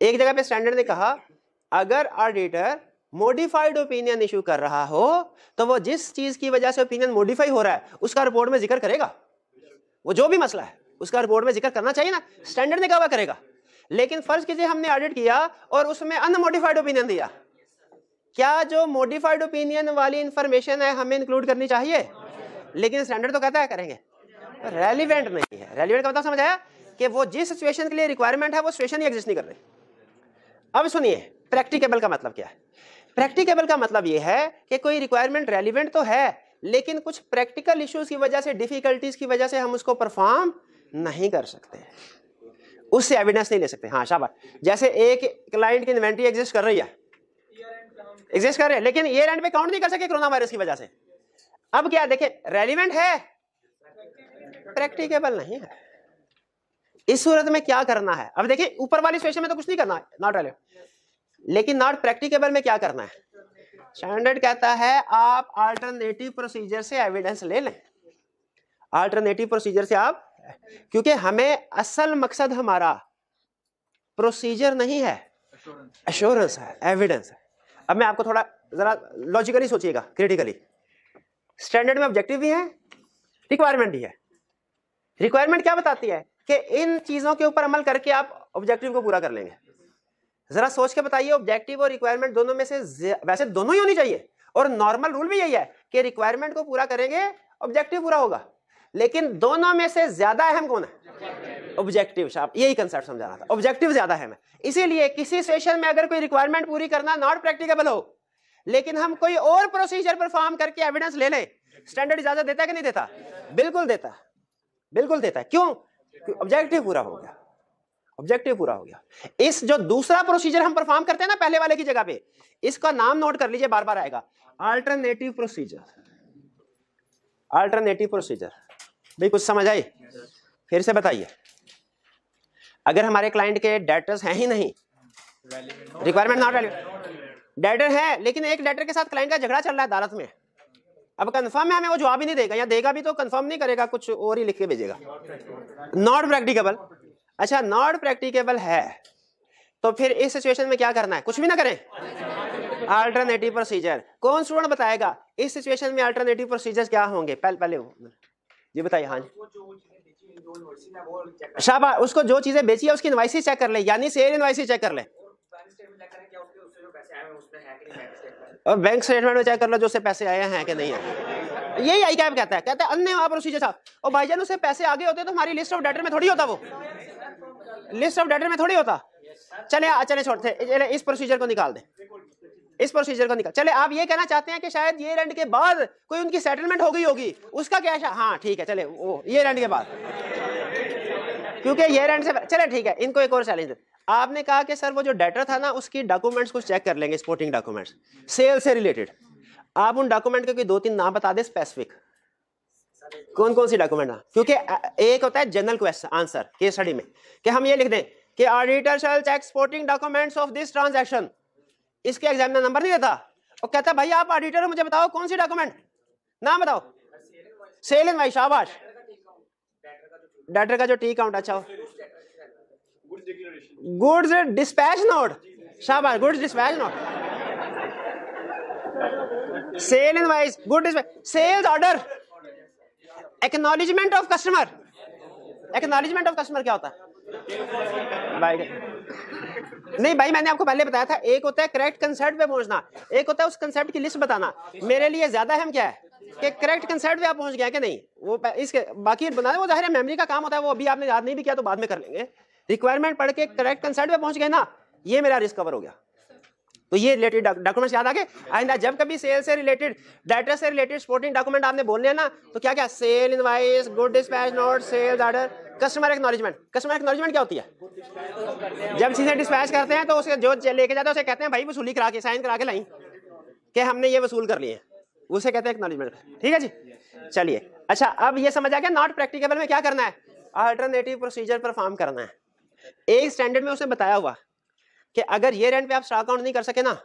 एक जगह पे स्टैंडर्ड ने कहा, अगर ऑडिटर मॉडिफाइड ओपिनियन इशू कर रहा हो तो वो जिस चीज़ की वजह से ओपिनियन मॉडिफाई हो रहा है, उसका रिपोर्ट में ज़िक्र करेगा। वो जो भी मसला है, उसका रिपोर्ट में ज़िक्र करना चाहिए ना स्टैंडर्ड ने कहा करेगा। लेकिन फ़र्ज़ कीजिए हमने ऑडिट किया और उसमें अनमोडिफाइड ओपिनियन दिया। क्या जो मॉडिफाइड ओपिनियन वाली इंफॉर्मेशन है हमें इंक्लूड करनी चाहिए? लेकिन स्टैंडर्ड तो कहता है, करेंगे। रेलिवेंट नहीं है। रेलिवेंट का मतलब समझ आया कि वो जिस सिचुएशन के लिए रिक्वायरमेंट है, वो सिचुएशन ही एग्जिस्ट नहीं कर रही। अब सुनिए प्रैक्टिकेबल का मतलब क्या है? प्रैक्टिकेबल का मतलब ये है कि कोई रिक्वायरमेंट रेलिवेंट तो है, लेकिन कुछ प्रैक्टिकल इश्यूज़ की वजह से डिफिकल्टीज की वजह से हम उसको परफॉर्म नहीं कर सकते। उससे एविडेंस नहीं ले सकते। हाँ शाबाश। जैसे एक क्लाइंट की इन्वेंट्री एग्जिस्ट कर रही है। एग्जिस्ट कर रहे हैं, लेकिन ये एंड पे काउंट नहीं कर सके कोरोना वायरस की वजह से। अब क्या, देखें रेलिवेंट है? प्रैक्टिकेबल नहीं है। इस सूरत में क्या करना है? अब देखिए ऊपर वाली सिचुएशन में तो कुछ नहीं करना नॉट रेलिवेंट लेकिन नॉट प्रैक्टिकेबल में क्या करना है? स्टैंडर्ड कहता है आप अल्टरनेटिव प्रोसीजर से एविडेंस ले लें। अल्टरनेटिव प्रोसीजर से आप क्योंकि हमें असल मकसद हमारा प्रोसीजर नहीं है। एश्योरेंस है। एविडेंस है अब मैं आपको थोड़ा जरा लॉजिकली सोचिएगा क्रिटिकली स्टैंडर्ड में ऑब्जेक्टिव भी है रिक्वायरमेंट भी है। रिक्वायरमेंट क्या बताती है? कि इन चीज़ों के ऊपर अमल करके आप ऑब्जेक्टिव को पूरा कर लेंगे। जरा सोच के बताइए ऑब्जेक्टिव और रिक्वायरमेंट दोनों में से वैसे दोनों ही होनी चाहिए? और नॉर्मल रूल भी यही है कि रिक्वायरमेंट को पूरा करेंगे ऑब्जेक्टिव पूरा होगा। लेकिन दोनों में से ज़्यादा अहम कौन है? ऑब्जेक्टिव साहब यही कंसेप्ट समझाना था। ऑब्जेक्टिव ज़्यादा अहम है। इसीलिए किसी सेशन में अगर कोई रिक्वायरमेंट पूरी करना नॉट प्रैक्टिकेबल हो, लेकिन हम कोई और प्रोसीजर परफॉर्म करके एविडेंस ले लें स्टैंडर्ड इजाज़त देता है कि नहीं देता? बिल्कुल देता। बिल्कुल देता है। क्यों? ऑब्जेक्टिव पूरा हो गया। ऑब्जेक्टिव पूरा हो गया। इस जो दूसरा प्रोसीजर हम परफॉर्म करते हैं ना पहले वाले की जगह पे, इसका नाम नोट कर लीजिए बार बार आएगा। अल्टरनेटिव प्रोसीजर अल्टरनेटिव प्रोसीजर भाई, कुछ समझ आई? फिर से बताइए। अगर हमारे क्लाइंट के डेटर्स हैं ही नहीं रिक्वायरमेंट नॉट वैल्यू डेटर है, लेकिन एक डेटर के साथ क्लाइंट का झगड़ा चल रहा है अदालत में। अब कंफर्म है हमें वो जवाब ही नहीं देगा, या देगा भी तो कंफर्म नहीं करेगा, कुछ और ही लिख के भेजेगा। नॉट प्रैक्टिकेबल अच्छा नॉट प्रैक्टिकेबल है। तो फिर इस सिचुएशन में क्या करना है? कुछ भी ना करें। अल्टरनेटिव प्रोसीजर कौन स्टूडेंट बताएगा, इस सिचुएशन में अल्टरनेटिव प्रोसीजर क्या होंगे? पहले पहले जी बताइए हाँ जी। शाबा उसको जो चीज़ें बेची है, उसकी इनवाइसी चेक कर ले, यानी सेल इनवाइसी चेक कर ले। और बैंक स्टेटमेंट में चेक कर लो जो उससे पैसे आए हैं कि नहीं है। यही आई कैब कहता है। कहता है, अन्य प्रोसीजर साहब और भाईजान, उससे पैसे आगे होते तो हमारी लिस्ट ऑफ़ डेटर में थोड़ी होता वो। लिस्ट ऑफ़ डेटर में थोड़ी होता। चले चले छोड़ते चले, इस प्रोसीजर को निकाल दे। इस प्रोसीजर को निकाल। चले, आप ये कहना चाहते हैं कि शायद ये रेंट के बाद कोई उनकी सेटलमेंट हो गई होगी। उसका क्या हाँ ठीक है, चले, वो, ये रेंट के बाद। क्योंकि ये रेंट से चले, ठीक है, इनको एक और चैलेंज आपने कहा कि सर वो जो डेटर था ना, उसकी डॉक्यूमेंट्स को चेक कर लेंगे स्पोर्टिंग डॉक्यूमेंट्स सेल से रिलेटेड आप उन डॉक्यूमेंट के कोई दो तीन नाम बता दें स्पेसिफिक कौन कौन सी डॉक्यूमेंट है? क्योंकि एक होता है general question answer case study में। कि हम ये लिख दें कि auditor shall check supporting documents of this transaction इसके एग्जामिनर नंबर नहीं देता। और कहता भाई, आप ऑडिटर मुझे बताओ कौन सी डॉक्यूमेंट नाम बताओ। सेल इन भाई शाबाश। डाटर का जो टी काउंट अच्छा। हो गुड्स डिस्पैच नोट शाबाश goods dispatch note sale invoice good dispatch sales order acknowledgement of customer acknowledgement of customer क्या होता है? भाई नहीं भाई मैंने आपको पहले बताया था एक होता है करेक्ट कंसेप्ट पे पहुँचना एक होता है उस कंसेप्ट की लिस्ट बताना। मेरे लिए ज़्यादा अहम क्या है? कि करेक्ट कंसेप्ट पे आप पहुँच गया कि नहीं? वो इसके बाकी बना वो ज़ाहिर है मेमोरी का काम होता है वो अभी आपने याद नहीं भी किया तो बाद में कर लेंगे। रिक्वायरमेंट पढ़ के करेक्ट कंसर्ट पे पहुँच गए ना, ये मेरा रिस्क कवर हो गया। तो ये रिलेटेड डॉक्यूमेंट्स याद आ गए? आइंदा, जब कभी सेल से रिलेटेड डाटा से रिलेटेड स्पोर्टिंग डॉक्यूमेंट आपने बोलने हैं ना तो क्या क्या sale invoice good dispatch note sale order customer acknowledgement customer acknowledgement क्या होती है? जब चीज़ें डिस्पैच करते हैं तो उसे जो लेके जाते हैं, उसे कहते हैं, भाई, वसूली करा के साइन करा के लाई। कि हमने ये वसूल कर लिए उसे कहते हैं एक्नॉलेजमेंट ठीक है जी? चलिए। अच्छा अब ये समझ आ गया नॉट प्रैक्टिकेबल में क्या करना है? अल्टरनेटिव प्रोसीजर परफॉर्म करना है। एक स्टैंडर्ड में उसने बताया हुआ कि अगर ये रेंट पे आप स्टॉक आउट नहीं कर सके ना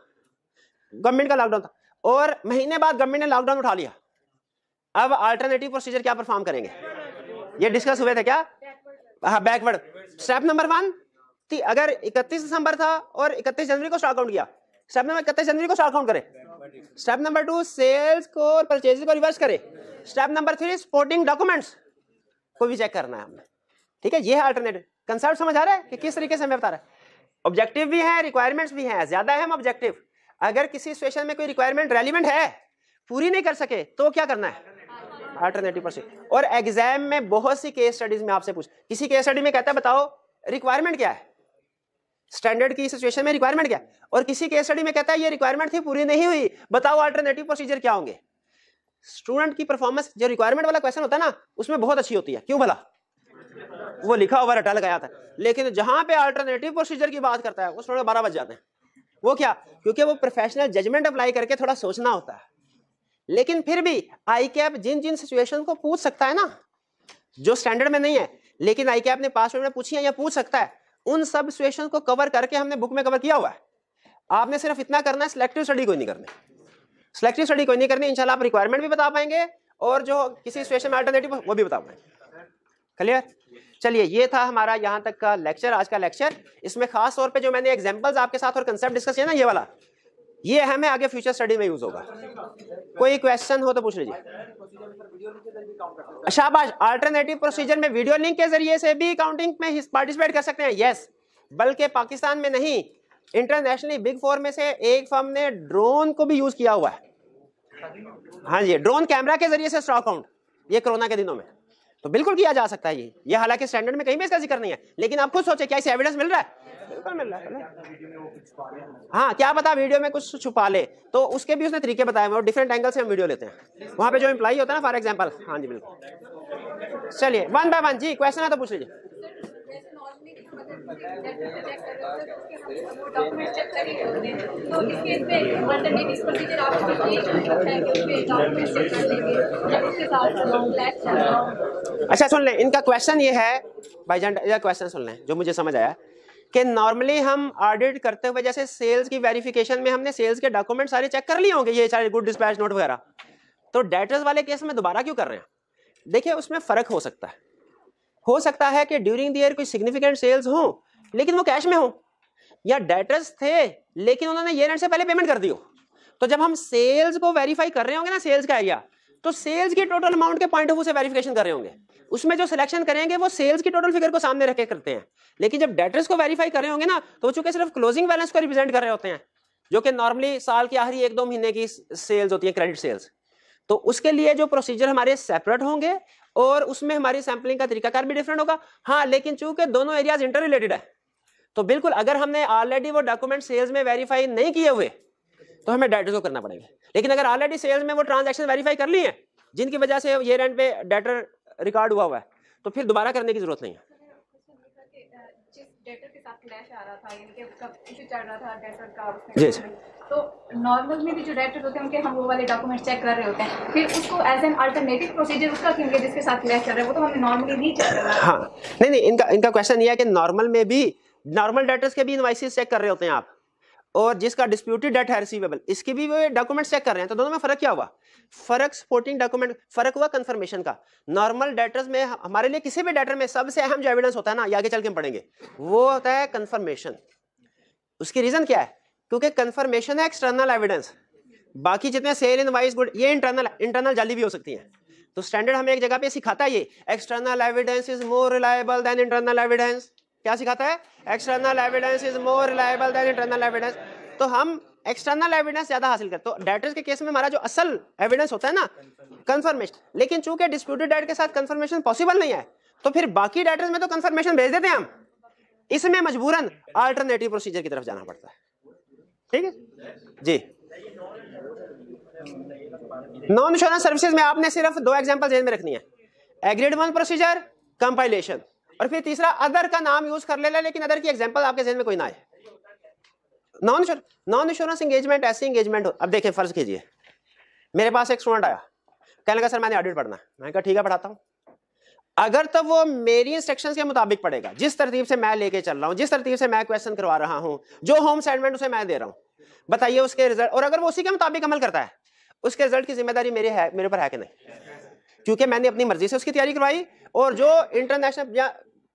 गवर्नमेंट का लॉकडाउन था। और महीने बाद गवर्नमेंट ने लॉकडाउन उठा लिया। अब अल्टरनेटिव प्रोसीजर क्या परफॉर्म करेंगे? ये डिस्कस हुए थे क्या? हाँ बैकवर्ड स्टेप नंबर वन थी अगर 31 दिसंबर था और 31 जनवरी को स्टॉक आउट किया स्टेप नंबर इकतीस जनवरी को स्टॉक काउंट करे। स्टेप नंबर टू सेल्स को और परचेज को रिवर्स करे। Step number three supporting documents को भी चेक करना है हमने। ठीक है, ये है अल्टरनेटिव कंसेप्ट समझ आ रहा है कि किस तरीके से हमें बता रहा है? ऑब्जेक्टिव भी है रिक्वायरमेंट्स भी हैं, ज़्यादा है हम ऑब्जेक्टिव अगर किसी सिचुएशन में कोई रिक्वायरमेंट रेलिवेंट है, पूरी नहीं कर सके तो क्या करना है? अल्टरनेटिव प्रोसीड और एग्ज़ाम में बहुत सी केस स्टडीज़ में आपसे पूछ, किसी केस स्टडी में कहता है, बताओ रिक्वायरमेंट क्या है? स्टैंडर्ड की सिचुएशन में रिक्वायरमेंट क्या और किसी केस स्टडी में कहता है, ये रिक्वायरमेंट थी, पूरी नहीं हुई, बताओ अल्टरनेटिव प्रोसीजर क्या होंगे? स्टूडेंट की परफॉर्मेंस जो रिक्वायरमेंट वाला क्वेश्चन होता है ना, उसमें बहुत अच्छी होती है। क्यों भला? वो लिखा हुआ रटा लगाया था। लेकिन जहाँ पे अल्टरनेटिव प्रोसीजर की बात करता है उसमें बारह बज जाते हैं। वो क्या? क्योंकि वो प्रोफेशनल जजमेंट अप्लाई करके थोड़ा सोचना होता है। लेकिन फिर भी आई कैप जिन जिन सिचुएशन को पूछ सकता है ना, जो स्टैंडर्ड में नहीं है, लेकिन आई कैप ने पास में पूछी है या पूछ सकता है, उन सब सिचुएशन को कवर करके हमने बुक में कवर किया हुआ है। आपने सिर्फ़ इतना करना है सिलेक्टिव स्टडी कोई नहीं करनी। सिलेक्टिव स्टडी कोई नहीं करनी, इंशाल्लाह आप रिक्वायरमेंट भी बता पाएँगे और जो किसी सिचुएशन में अल्टरनेटिव वो भी बता पाएँगे। क्लियर चलिए, ये था हमारा यहाँ तक का लेक्चर आज का लेक्चर इसमें खास तौर पे जो मैंने एग्जांपल्स आपके साथ और कंसेप्ट डिस्कस किया ना, ये वाला, ये हमें आगे फ्यूचर स्टडी में यूज़ होगा। कोई क्वेश्चन हो तो पूछ लीजिए। शाबाश अल्टरनेटिव प्रोसीजर में वीडियो लिंक के ज़रिए से भी काउंटिंग में पार्टिसिपेट कर सकते हैं। यस बल्कि पाकिस्तान में नहीं इंटरनेशनली बिग फोर में से एक फर्म ने ड्रोन को भी यूज़ किया हुआ है। हाँ जी ड्रोन कैमरा के ज़रिए से स्टॉक काउंट ये कोरोना के दिनों में। तो बिल्कुल किया जा सकता है ये। ये हालाँकि स्टैंडर्ड में कहीं भी इसका ज़िक्र नहीं है, लेकिन आप खुद सोचे क्या इसे एविडेंस मिल रहा है? बिल्कुल मिल रहा है। हाँ क्या पता वीडियो में कुछ छुपा ले। तो उसके भी उसने तरीके बताए और डिफरेंट एंगल से हम वीडियो लेते हैं। वहाँ पे जो एम्प्लॉई होता है ना फॉर एग्ज़ाम्पल हाँ जी, बिल्कुल। चलिए वन बाय वन जी क्वेश्चन है तो पूछ लीजिए। अच्छा सुन लें, इनका क्वेश्चन ये है, भाईजान ये क्वेश्चन सुन लें, जो मुझे समझ आया, कि नॉर्मली हम ऑडिट करते हुए, जैसे सेल्स की वेरिफिकेशन में हमने सेल्स के डॉक्यूमेंट सारे चेक कर लिए होंगे, ये सारे गुड डिस्पैच नोट वगैरह तो डेटर्स वाले केस में दोबारा क्यों कर रहे हैं? देखिए, उसमें फ़र्क हो सकता है। हो सकता है कि ड्यूरिंग द ईयर कोई सिग्निफिकेंट सेल्स हो, लेकिन वो कैश में हो। या डेटर्स थे, लेकिन उन्होंने ईयर एंड से पहले पेमेंट कर दी हो। तो जब हम सेल्स को वेरीफाई कर रहे होंगे ना सेल्स का एरिया तो सेल्स की टोटल अमाउंट के पॉइंट ऑफ़ व्यू से वेरिफिकेशन कर रहे होंगे। उसमें जो सिलेक्शन करेंगे, वो सेल्स की टोटल फिगर को सामने रखे करते हैं। लेकिन जब डेटर्स को वेरीफाई कर रहे होंगे ना तो चूँकि सिर्फ़ क्लोजिंग बैलेंस को रिप्रेजेंट कर रहे होते हैं, जो कि नॉर्मली साल की आखिरी एक दो महीने की सेल्स होती है क्रेडिट सेल्स तो उसके लिए जो प्रोसीजर हमारे सेपरेट होंगे और उसमें हमारी सैंपलिंग का तरीकाकार भी डिफरेंट होगा। हाँ लेकिन चूँकि दोनों एरियाज़ इंटर रिलेटेड है तो बिल्कुल अगर हमने ऑलरेडी वो डॉक्यूमेंट सेल्स में वेरीफाई नहीं किए हुए तो हमें डेटर को करना पड़ेगा। लेकिन अगर ऑलरेडी सेल्स में वो ट्रांजेक्शन वेरीफाई कर ली है, जिनकी वजह से ये रेंट पे डेटर रिकॉर्ड हुआ हुआ है तो फिर दोबारा करने की ज़रूरत नहीं है। जी तो नॉर्मल में भी जो डेटर होते हैं उनके हम वो वाले डॉक्यूमेंट चेक कर रहे होते हैं। फिर उसको एज एन अल्टरनेटिव प्रोसीजर उसका क्योंकि जिसके साथ क्लैश चल रहा है वो तो हमें नॉर्मली नहीं चल रहा हाँ नहीं नहीं इनका इनका क्वेश्चन ये है कि नॉर्मल में भी नॉर्मल डेटर्स के भी इन्वाइसिस चेक कर रहे होते हैं आप। और जिसका डिस्प्यूटेड डेट है रिसीवेबल इसकी भी वो डॉक्यूमेंट चेक कर रहे हैं तो दोनों में फ़र्क क्या हुआ? फ़र्क सपोर्टिंग डॉक्यूमेंट फ़र्क हुआ कंफर्मेशन का। नॉर्मल डेटर्स में हमारे लिए किसी भी डेटर में सबसे अहम जो एविडेंस होता है ना आगे चल के हम पढ़ेंगे। वो होता है कंफर्मेशन उसकी रीजन क्या है? क्योंकि कंफर्मेशन है एक्सटर्नल एविडेंस बाकी जितने सेल इन वाइज गुड ये इंटरनल इंटरनल जाली भी हो सकती है। तो स्टैंडर्ड हमें एक जगह पे सिखाता है ये external evidence is more reliable than internal evidence क्या सिखाता है? External evidence is more reliable than internal evidence तो हम एक्सटर्नल एविडेंस ज़्यादा हासिल करते तो डेटर्स के केस में हमारा जो असल एविडेंस होता है ना कंफर्मेशन लेकिन चूँकि डिस्प्यूटेड डेट के साथ कंफर्मेशन पॉसिबल नहीं है तो फिर बाकी डेटर्स में तो कंफर्मेशन भेज देते हैं हम। इसमें मजबूरन अल्टरनेटिव प्रोसीजर की तरफ़ जाना पड़ता है। ठीक है? जी। नॉन इंश्योरेंस सर्विसेज़ में आपने सिर्फ़ दो एग्जांपल जेल में रखनी है। एग्रीड वन प्रोसीजर कंपाइलेशन और फिर तीसरा अदर का नाम यूज़ कर ले लेकिन अदर की एग्ज़ाम्पल आपके जेल में कोई ना आए। नॉन नॉन इंश्योरेंस एंगेजमेंट ऐसी एंगेजमेंट हो अब देखिए फ़र्ज़ कीजिए। मेरे पास एक स्टूडेंट आया। कहने लगा, सर, मैंने ऑडिट पढ़ना है। मैंने कहा, ठीक है, पढ़ाता हूँ। अगर तो वो मेरी इंस्ट्रक्शंस के मुताबिक पड़ेगा जिस तरतीब से मैं लेके चल रहा हूँ, जिस तरतीब से मैं क्वेश्चन करवा रहा हूँ, जो होम सेटमेंट उसे मैं दे रहा हूँ। बताइए उसके रिज़ल्ट और अगर वो उसी के मुताबिक अमल करता है, उसके रिज़ल्ट की ज़िम्मेदारी मेरे है मेरे ऊपर है कि नहीं? क्योंकि मैंने अपनी मर्ज़ी से उसकी तैयारी करवाई, और जो इंटरनेशनल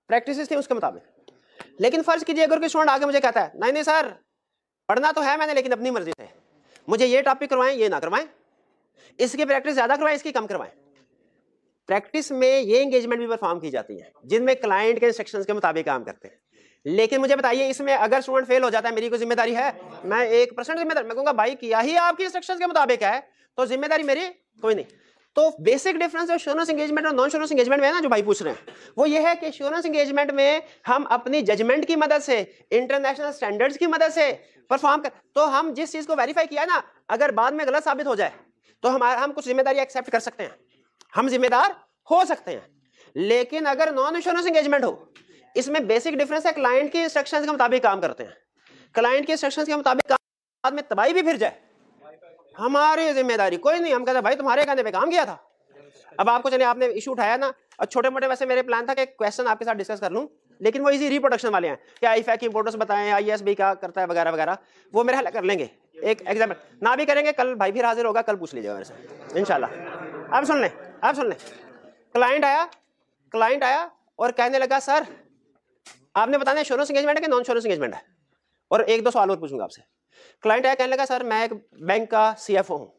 प्रैक्टिस थी उसके मुताबिक। लेकिन फ़र्ज़ कीजिए, अगर कोई स्टूडेंट आगे मुझे कहता है, नहीं नहीं सर पढ़ना तो है मैंने, लेकिन अपनी मर्ज़ी से। मुझे ये टॉपिक करवाएँ, ये ना करवाएँ। इसकी प्रैक्टिस ज़्यादा करवाएँ, इसकी कम करवाएँ। प्रैक्टिस में ये एंगेजमेंट भी परफॉर्म की जाती है, जिनमें क्लाइंट के इंस्ट्रक्शंस के मुताबिक काम करते हैं। लेकिन मुझे बताइए, इसमें अगर स्टूडेंट फेल हो जाता है, मेरी कोई ज़िम्मेदारी है? मैं एक परसेंट ज़िम्मेदारी, मैं कहूँगा, भाई, किया ही आपकी इंस्ट्रक्शन के मुताबिक है तो ज़िम्मेदारी मेरी कोई नहीं। तो बेसिक डिफरेंस जो श्योरेंस एंगेजमेंट और नॉन श्योरेंस एंगेजमेंट में है ना, जो भाई पूछ रहे हैं, वो ये है कि श्योरेंस एंगेजमेंट में हम अपनी जजमेंट की मदद से इंटरनेशनल स्टैंडर्ड्स की मदद से परफॉर्म कर तो हम जिस चीज़ को वेरीफाई किया ना, अगर बाद में गलत साबित हो जाए तो हमारा, हम कुछ ज़िम्मेदारी एक्सेप्ट कर सकते हैं। हम जिम्मेदार हो सकते हैं। लेकिन अगर नॉन इंश्योरेंस एंगेजमेंट हो, इसमें बेसिक डिफरेंस है क्लाइंट की इंस्ट्रक्शंस के मुताबिक काम करते हैं। क्लाइंट के इंस्ट्रक्शंस के मुताबिक काम बाद में तबाही भी फिर जाए। हमारी ज़िम्मेदारी, कोई नहीं। हम कहते, भाई, तुम्हारे कहने पे काम किया था। अब आपको चलिए आपने इशू उठाया ना, और छोटे मोटे वैसे मेरे प्लान था कि क्वेश्चन आपके साथ डिस्कस कर लूँ, लेकिन वो इजी रिप्रोडक्शन वाले हैं क्या आई फैक इंपोर्टर्स बताएँ आई एस भी क्या करता है, वगैरह वगैरह। वो मेरे हल कर लेंगे। एक एग्ज़ाम्पल ना भी करेंगे, कल भाई फिर हाजिर होगा, कल पूछ लीजिएगा मेरे से इनशाला अब सुन लें, अब सुन लें। क्लाइंट आया क्लाइंट आया और कहने लगा, सर, आपने बताना श्योरेंस एंगेजमेंट है कि नॉन श्योरेंस इंगेजमेंट है? और एक दो सवाल और पूछूँगा आपसे। क्लाइंट आया कहने लगा, सर, मैं एक बैंक का सीएफओ हूँ।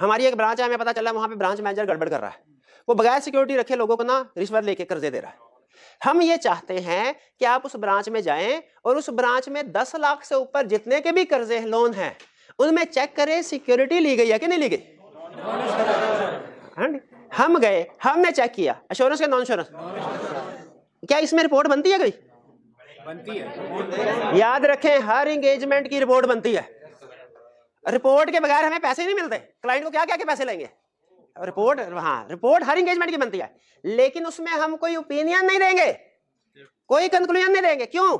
हमारी एक ब्रांच है, हमें पता चला वहाँ पे ब्रांच मैनेजर गड़बड़ कर रहा है। वो बगैर सिक्योरिटी रखे लोगों को ना रिश्वत लेके कर्जे दे रहा है। हम ये चाहते हैं कि आप उस ब्रांच में जाएँ और उस ब्रांच में दस लाख से ऊपर जितने के भी कर्जे लोन हैं, उनमें चेक करें सिक्योरिटी ली गई है कि नहीं ली गई। हम गए, हमने चेक किया अश्योरेंस के नॉन अश्योरेंस क्या इसमें रिपोर्ट बनती है कोई याद रखें, हर एंगेजमेंट की रिपोर्ट बनती है। रिपोर्ट के बगैर हमें पैसे नहीं मिलते। क्लाइंट को क्या क्या के पैसे लेंगे? रिपोर्ट हाँ रिपोर्ट हर इंगेजमेंट की बनती है। लेकिन उसमें हम कोई ओपिनियन नहीं देंगे। कोई कंक्लूजन नहीं देंगे। क्यों?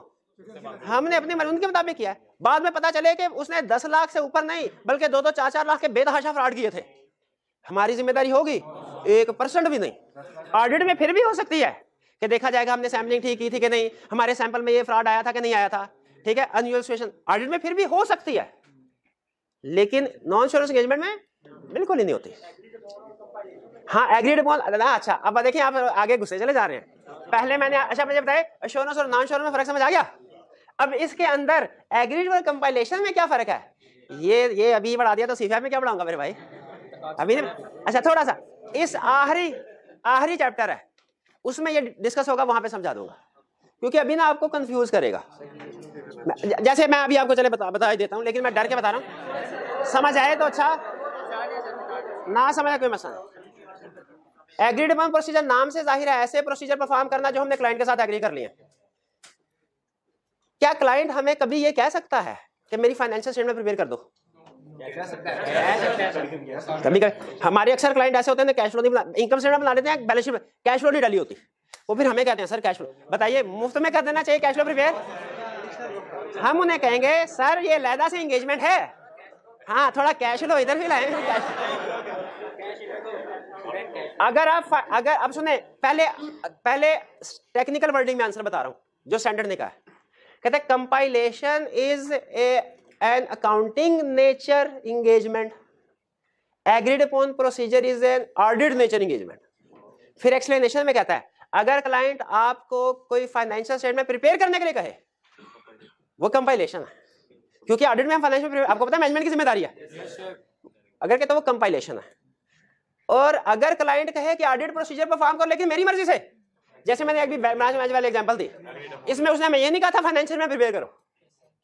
हमने अपने मन के मुताबिक किया बाद में पता चले कि उसने दस लाख से ऊपर नहीं, बल्कि दो दो चार चार लाख के बेतहाशा फ्रॉड किए थे। हमारी ज़िम्मेदारी होगी, एक परसेंट भी नहीं। ऑडिट में फिर भी हो सकती है। कि देखा जाएगा हमने सैम्पलिंग ठीक की थी कि नहीं? हमारे सैंपल में ये फ्रॉड आया था कि नहीं आया था? ठीक है अनयूअल सिचुएशन ऑडिट में फिर भी हो सकती है, लेकिन नॉन श्योरेंस एंगेजमेंट में बिल्कुल ही नहीं होती। हाँ एग्रीड अपॉन अच्छा अब देखिए, आप आगे गुस्से चले जा रहे हैं। पहले मैंने अच्छा मुझे बताए श्योरेंस और नॉन श्योरेंस में फ़र्क समझ आ गया? अब इसके अंदर एग्रीड और कंपाइलेशन में क्या फ़र्क है? ये ये अभी बढ़ा दिया तो सीफा में क्या बढ़ाऊँगा मेरे भाई? अभी अच्छा थोड़ा सा। इस आखिरी आखिरी चैप्टर है। उसमें ये डिस्कस होगा, वहाँ पे समझा दूँगा। क्योंकि अभी ना आपको कंफ्यूज करेगा। जैसे मैं अभी आपको चले बता बता देता हूँ, लेकिन मैं डर के बता रहा हूँ। समझ आए तो अच्छा। ना समझ कोई मसला एग्रीड अपॉन प्रोसीजर नाम से ज़ाहिर है, ऐसे प्रोसीजर परफॉर्म करना जो हमने क्लाइंट के साथ एग्री कर लिया क्या क्लाइंट हमें कभी ये कह सकता है कि मेरी फाइनेंशियल स्टेटमेंट प्रिपेयर कर दो? कभी कभी हमारे अक्सर क्लाइंट ऐसे होते हैं कैश फ्लो नहीं बना इनकम स्टेटमेंट बना लेते हैं बैलेंस शीट कैश फ्लो नहीं डाली होती। वो फिर हमें कहते हैं सर कैश फ्लो बताइए मुफ़्त में कर देना चाहिए कैश फ्लो प्रिपेयर हम उन्हें कहेंगे सर ये लैदा से एंगेजमेंट है। हाँ थोड़ा कैश लो इधर भी लाए। अगर आप अगर आप सुने पहले पहले टेक्निकल वर्डिंग में आंसर बता रहा हूँ जो स्टैंडर्ड ने कहा कहते compilation is a an accounting nature engagement. Agreed upon procedure is an audit nature engagement फिर एक्सप्लेनेशन में कहता है अगर क्लाइंट आपको कोई फाइनेंशियल स्टेटमेंट प्रिपेयर करने के लिए कहे वो कंपाइलेशन है। क्योंकि ऑडिट में हम फाइनेंशियल आपको पता है मैनेजमेंट की ज़िम्मेदारी है? अगर कहते वो कंपाइलेशन है। और अगर क्लाइंट कहे कि ऑडिट प्रोसीजर परफॉर्म करो लेकिन मेरी मर्ज़ी से जैसे मैंने एक भी मैच मैच वाले एग्जांपल दी इसमें उसने मैं ये नहीं कहा था फाइनेंशियल में प्रिपेयर करो।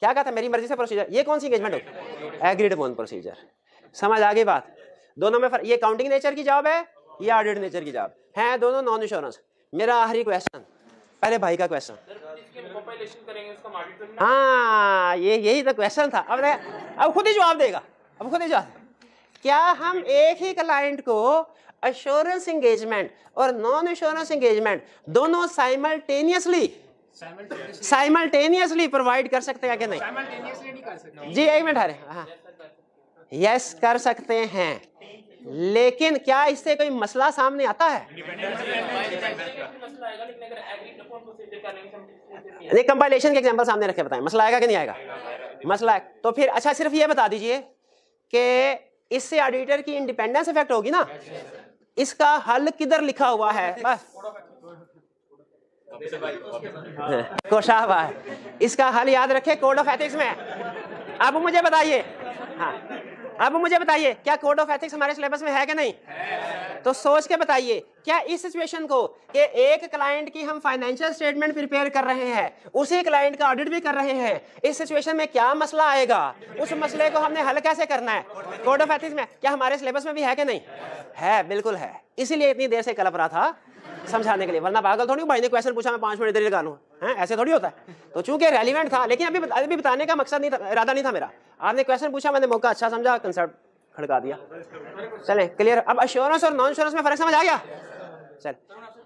क्या कहा था? मेरी मर्ज़ी से प्रोसीजर ये कौन सी एंगेजमेंट हो? एग्रीड अपॉन प्रोसीजर समझ आगे बात? दोनों में ये काउंटिंग नेचर की जॉब है ये ऑडिट नेचर की जॉब है दोनों नॉन इंश्योरेंस मेरा आखिरी क्वेश्चन पहले भाई का क्वेश्चन हाँ ये यही तो क्वेश्चन था। अब अब खुद ही जवाब देगा। अब खुद ही जवाब क्या हम एक ही क्लाइंट को अश्योरेंस एंगेजमेंट और नॉन अश्योरेंस एंगेजमेंट दोनों साइमल्टेनियसली साइमल्टेनियसली प्रोवाइड कर सकते हैं कि नहीं। नहीं कर सकते जी एक मिनट हरे हाँ। यस कर सकते हैं। लेकिन क्या इससे कोई मसला सामने आता है? कंपाइलेशन के एग्जांपल सामने रखे बताएँ। मसला आएगा कि नहीं आएगा? मसला तो फिर अच्छा सिर्फ़ ये बता दीजिए कि इससे ऑडिटर की इंडिपेंडेंस इफ़ेक्ट होगी ना? इसका हल किधर लिखा हुआ है? बस। <laughs> कोशाबा इसका हल याद रखे कोड ऑफ़ एथिक्स में। अब मुझे बताइए। हाँ। अब मुझे बताइए, क्या कोड ऑफ़ एथिक्स हमारे सिलेबस में है कि नहीं? तो सोच के बताइए, क्या इस सिचुएशन को कि एक क्लाइंट की हम फाइनेंशियल स्टेटमेंट प्रिपेयर कर रहे हैं, उसी क्लाइंट का ऑडिट भी कर रहे हैं, इस सिचुएशन में क्या मसला आएगा? उस मसले को हमने हल कैसे करना है? कोड ऑफ़ एथिक्स में, क्या हमारे सिलेबस में भी है कि नहीं? है, बिल्कुल है। इसीलिए इतनी देर से कलप रहा था। समझाने के लिए। वरना पागल थोड़ी भाई ने क्वेश्चन पूछा, मैं पाँच मिनट इधर लगा लूँ ऐसे थोड़ी होता है। तो चूँकि रेलिवेंट था, लेकिन अभी अभी बताने का मकसद नहीं था, इरादा नहीं था मेरा। आपने क्वेश्चन पूछा, मैंने मौका अच्छा समझा कंसर्ट खड़का दिया। चले क्लियर अब अश्योरेंस और नॉन इंश्योरेंस में फ़र्क समझ आ गया? चल।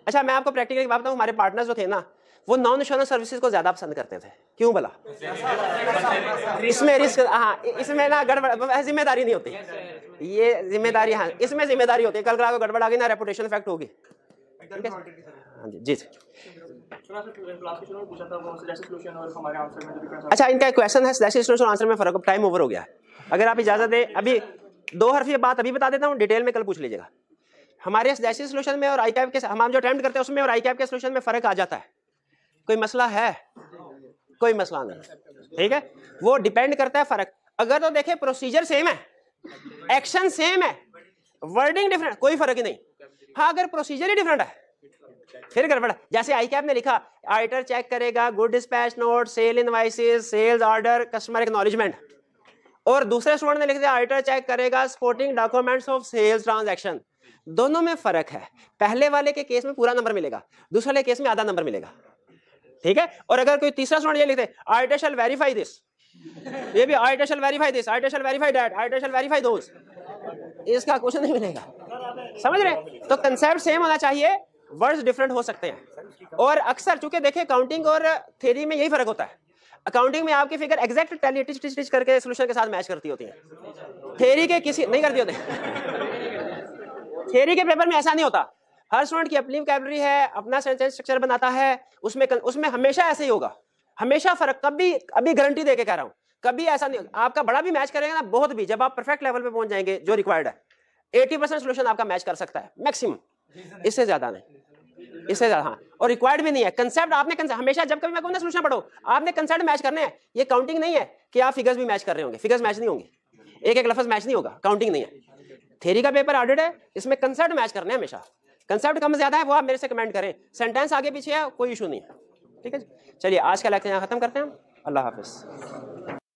अच्छा मैं आपको प्रैक्टिकली बात बताऊँ, हमारे पार्टनर्स जो थे ना, वो नॉन इंश्योरेंस सर्विसेज़ को ज़्यादा पसंद करते थे। क्यों बोला इसमें रिस्क हाँ इसमें ना गड़बड़ ज़िम्मेदारी नहीं होती। ये ज़िम्मेदारी हाँ इसमें ज़िम्मेदारी होती है। कल को गड़बड़ आ गई ना रेपुटेशन इफ़ेक्ट होगी। हाँ जी जी अच्छा इनका क्वेश्चन है सोल्यूशन आंसर में फ़र्क टाइम ओवर हो गया है। अगर आप इजाज़त दें अभी दो हरफ बात अभी बता देता हूँ डिटेल में कल पूछ लीजिएगा। हमारे सोल्यूशन में और आई के हम जो अटैम्प्ट करते हैं उसमें और आई के सोल्यूशन में फ़र्क आ जाता है। कोई मसला है? कोई मसला नहीं। ठीक है? वो डिपेंड करता है फ़र्क। अगर तो देखे प्रोसीजर सेम है। एक्शन सेम है। वर्डिंग डिफरेंट कोई फ़र्क ही नहीं। हाँ अगर प्रोसीजर ही डिफरेंट है। फिर गड़बड़ जैसे आई कैप ने लिखा, आइटर चेक करेगा good dispatch note sale invoices sales order customer acknowledgement और दूसरे स्टूडेंट ने लिख दिया, आइटर चेक करेगा supporting documents of sales transaction दोनों में फ़र्क है। पहले वाले के केस में पूरा नंबर मिलेगा। दूसरे वाले केस में आधा नंबर मिलेगा। ठीक है? और अगर कोई तीसरा स्टूडेंट ये लिखते आइटर शेल वेरीफाई दिस ये भी auditor shall verify this auditor shall verify that auditor shall verify those इसका कुछ नहीं मिलेगा। समझ रहे तो कंसेप्ट सेम होना चाहिए वर्ड्स डिफरेंट हो सकते हैं। और अक्सर चूँकि देखें काउंटिंग और थ्योरी में यही फ़र्क होता है। अकाउंटिंग में आपकी फिगर एग्जैक्ट टैली टिच टिच टिच करके सोल्यूशन के साथ मैच करती होती है। थ्योरी के किसी, नहीं करती होते। थ्योरी के पेपर में ऐसा नहीं होता। हर स्टूडेंट की अपनी कैबलरी है, अपना सेंटेंस स्ट्रक्चर बनाता है, उसमें उसमें हमेशा ऐसे ही होगा। हमेशा फ़र्क, कभी अभी गारंटी दे के कह रहा हूँ। कभी ऐसा नहीं, आपका बड़ा भी मैच करेगा ना, बहुत भी। जब आप परफेक्ट लेवल पे पहुँच जाएँगे, जो रिक्वायर्ड है। एटी परसेंट सोल्यूशन आपका मैच कर सकता है मैक्सिमम इससे ज़्यादा नहीं। इससे ज़्यादा हाँ। और रिक्वायर्ड भी नहीं है। कंसेप्ट आपने concept, हमेशा जब कभी मैं सोल्यूशन पढ़ो आपने कंसेप्ट मैच करने हैं। ये काउंटिंग नहीं है कि आप फिगर्स भी मैच कर रहे होंगे। फिगर्स मैच नहीं होंगे। एक एक लफज मैच नहीं होगा। काउंटिंग नहीं है। थेरी का पेपर ऑडिट है। इसमें कंसेप्ट मैच करने हैं हमेशा। कंसेप्ट कम ज़्यादा है वो आप मेरे से कमेंट करें। सेंटेंस आगे पीछे है कोई इशू नहीं है। ठीक है चलिए आज का लेक्चर यहाँ खत्म करते हैं अल्लाह हाफिज़।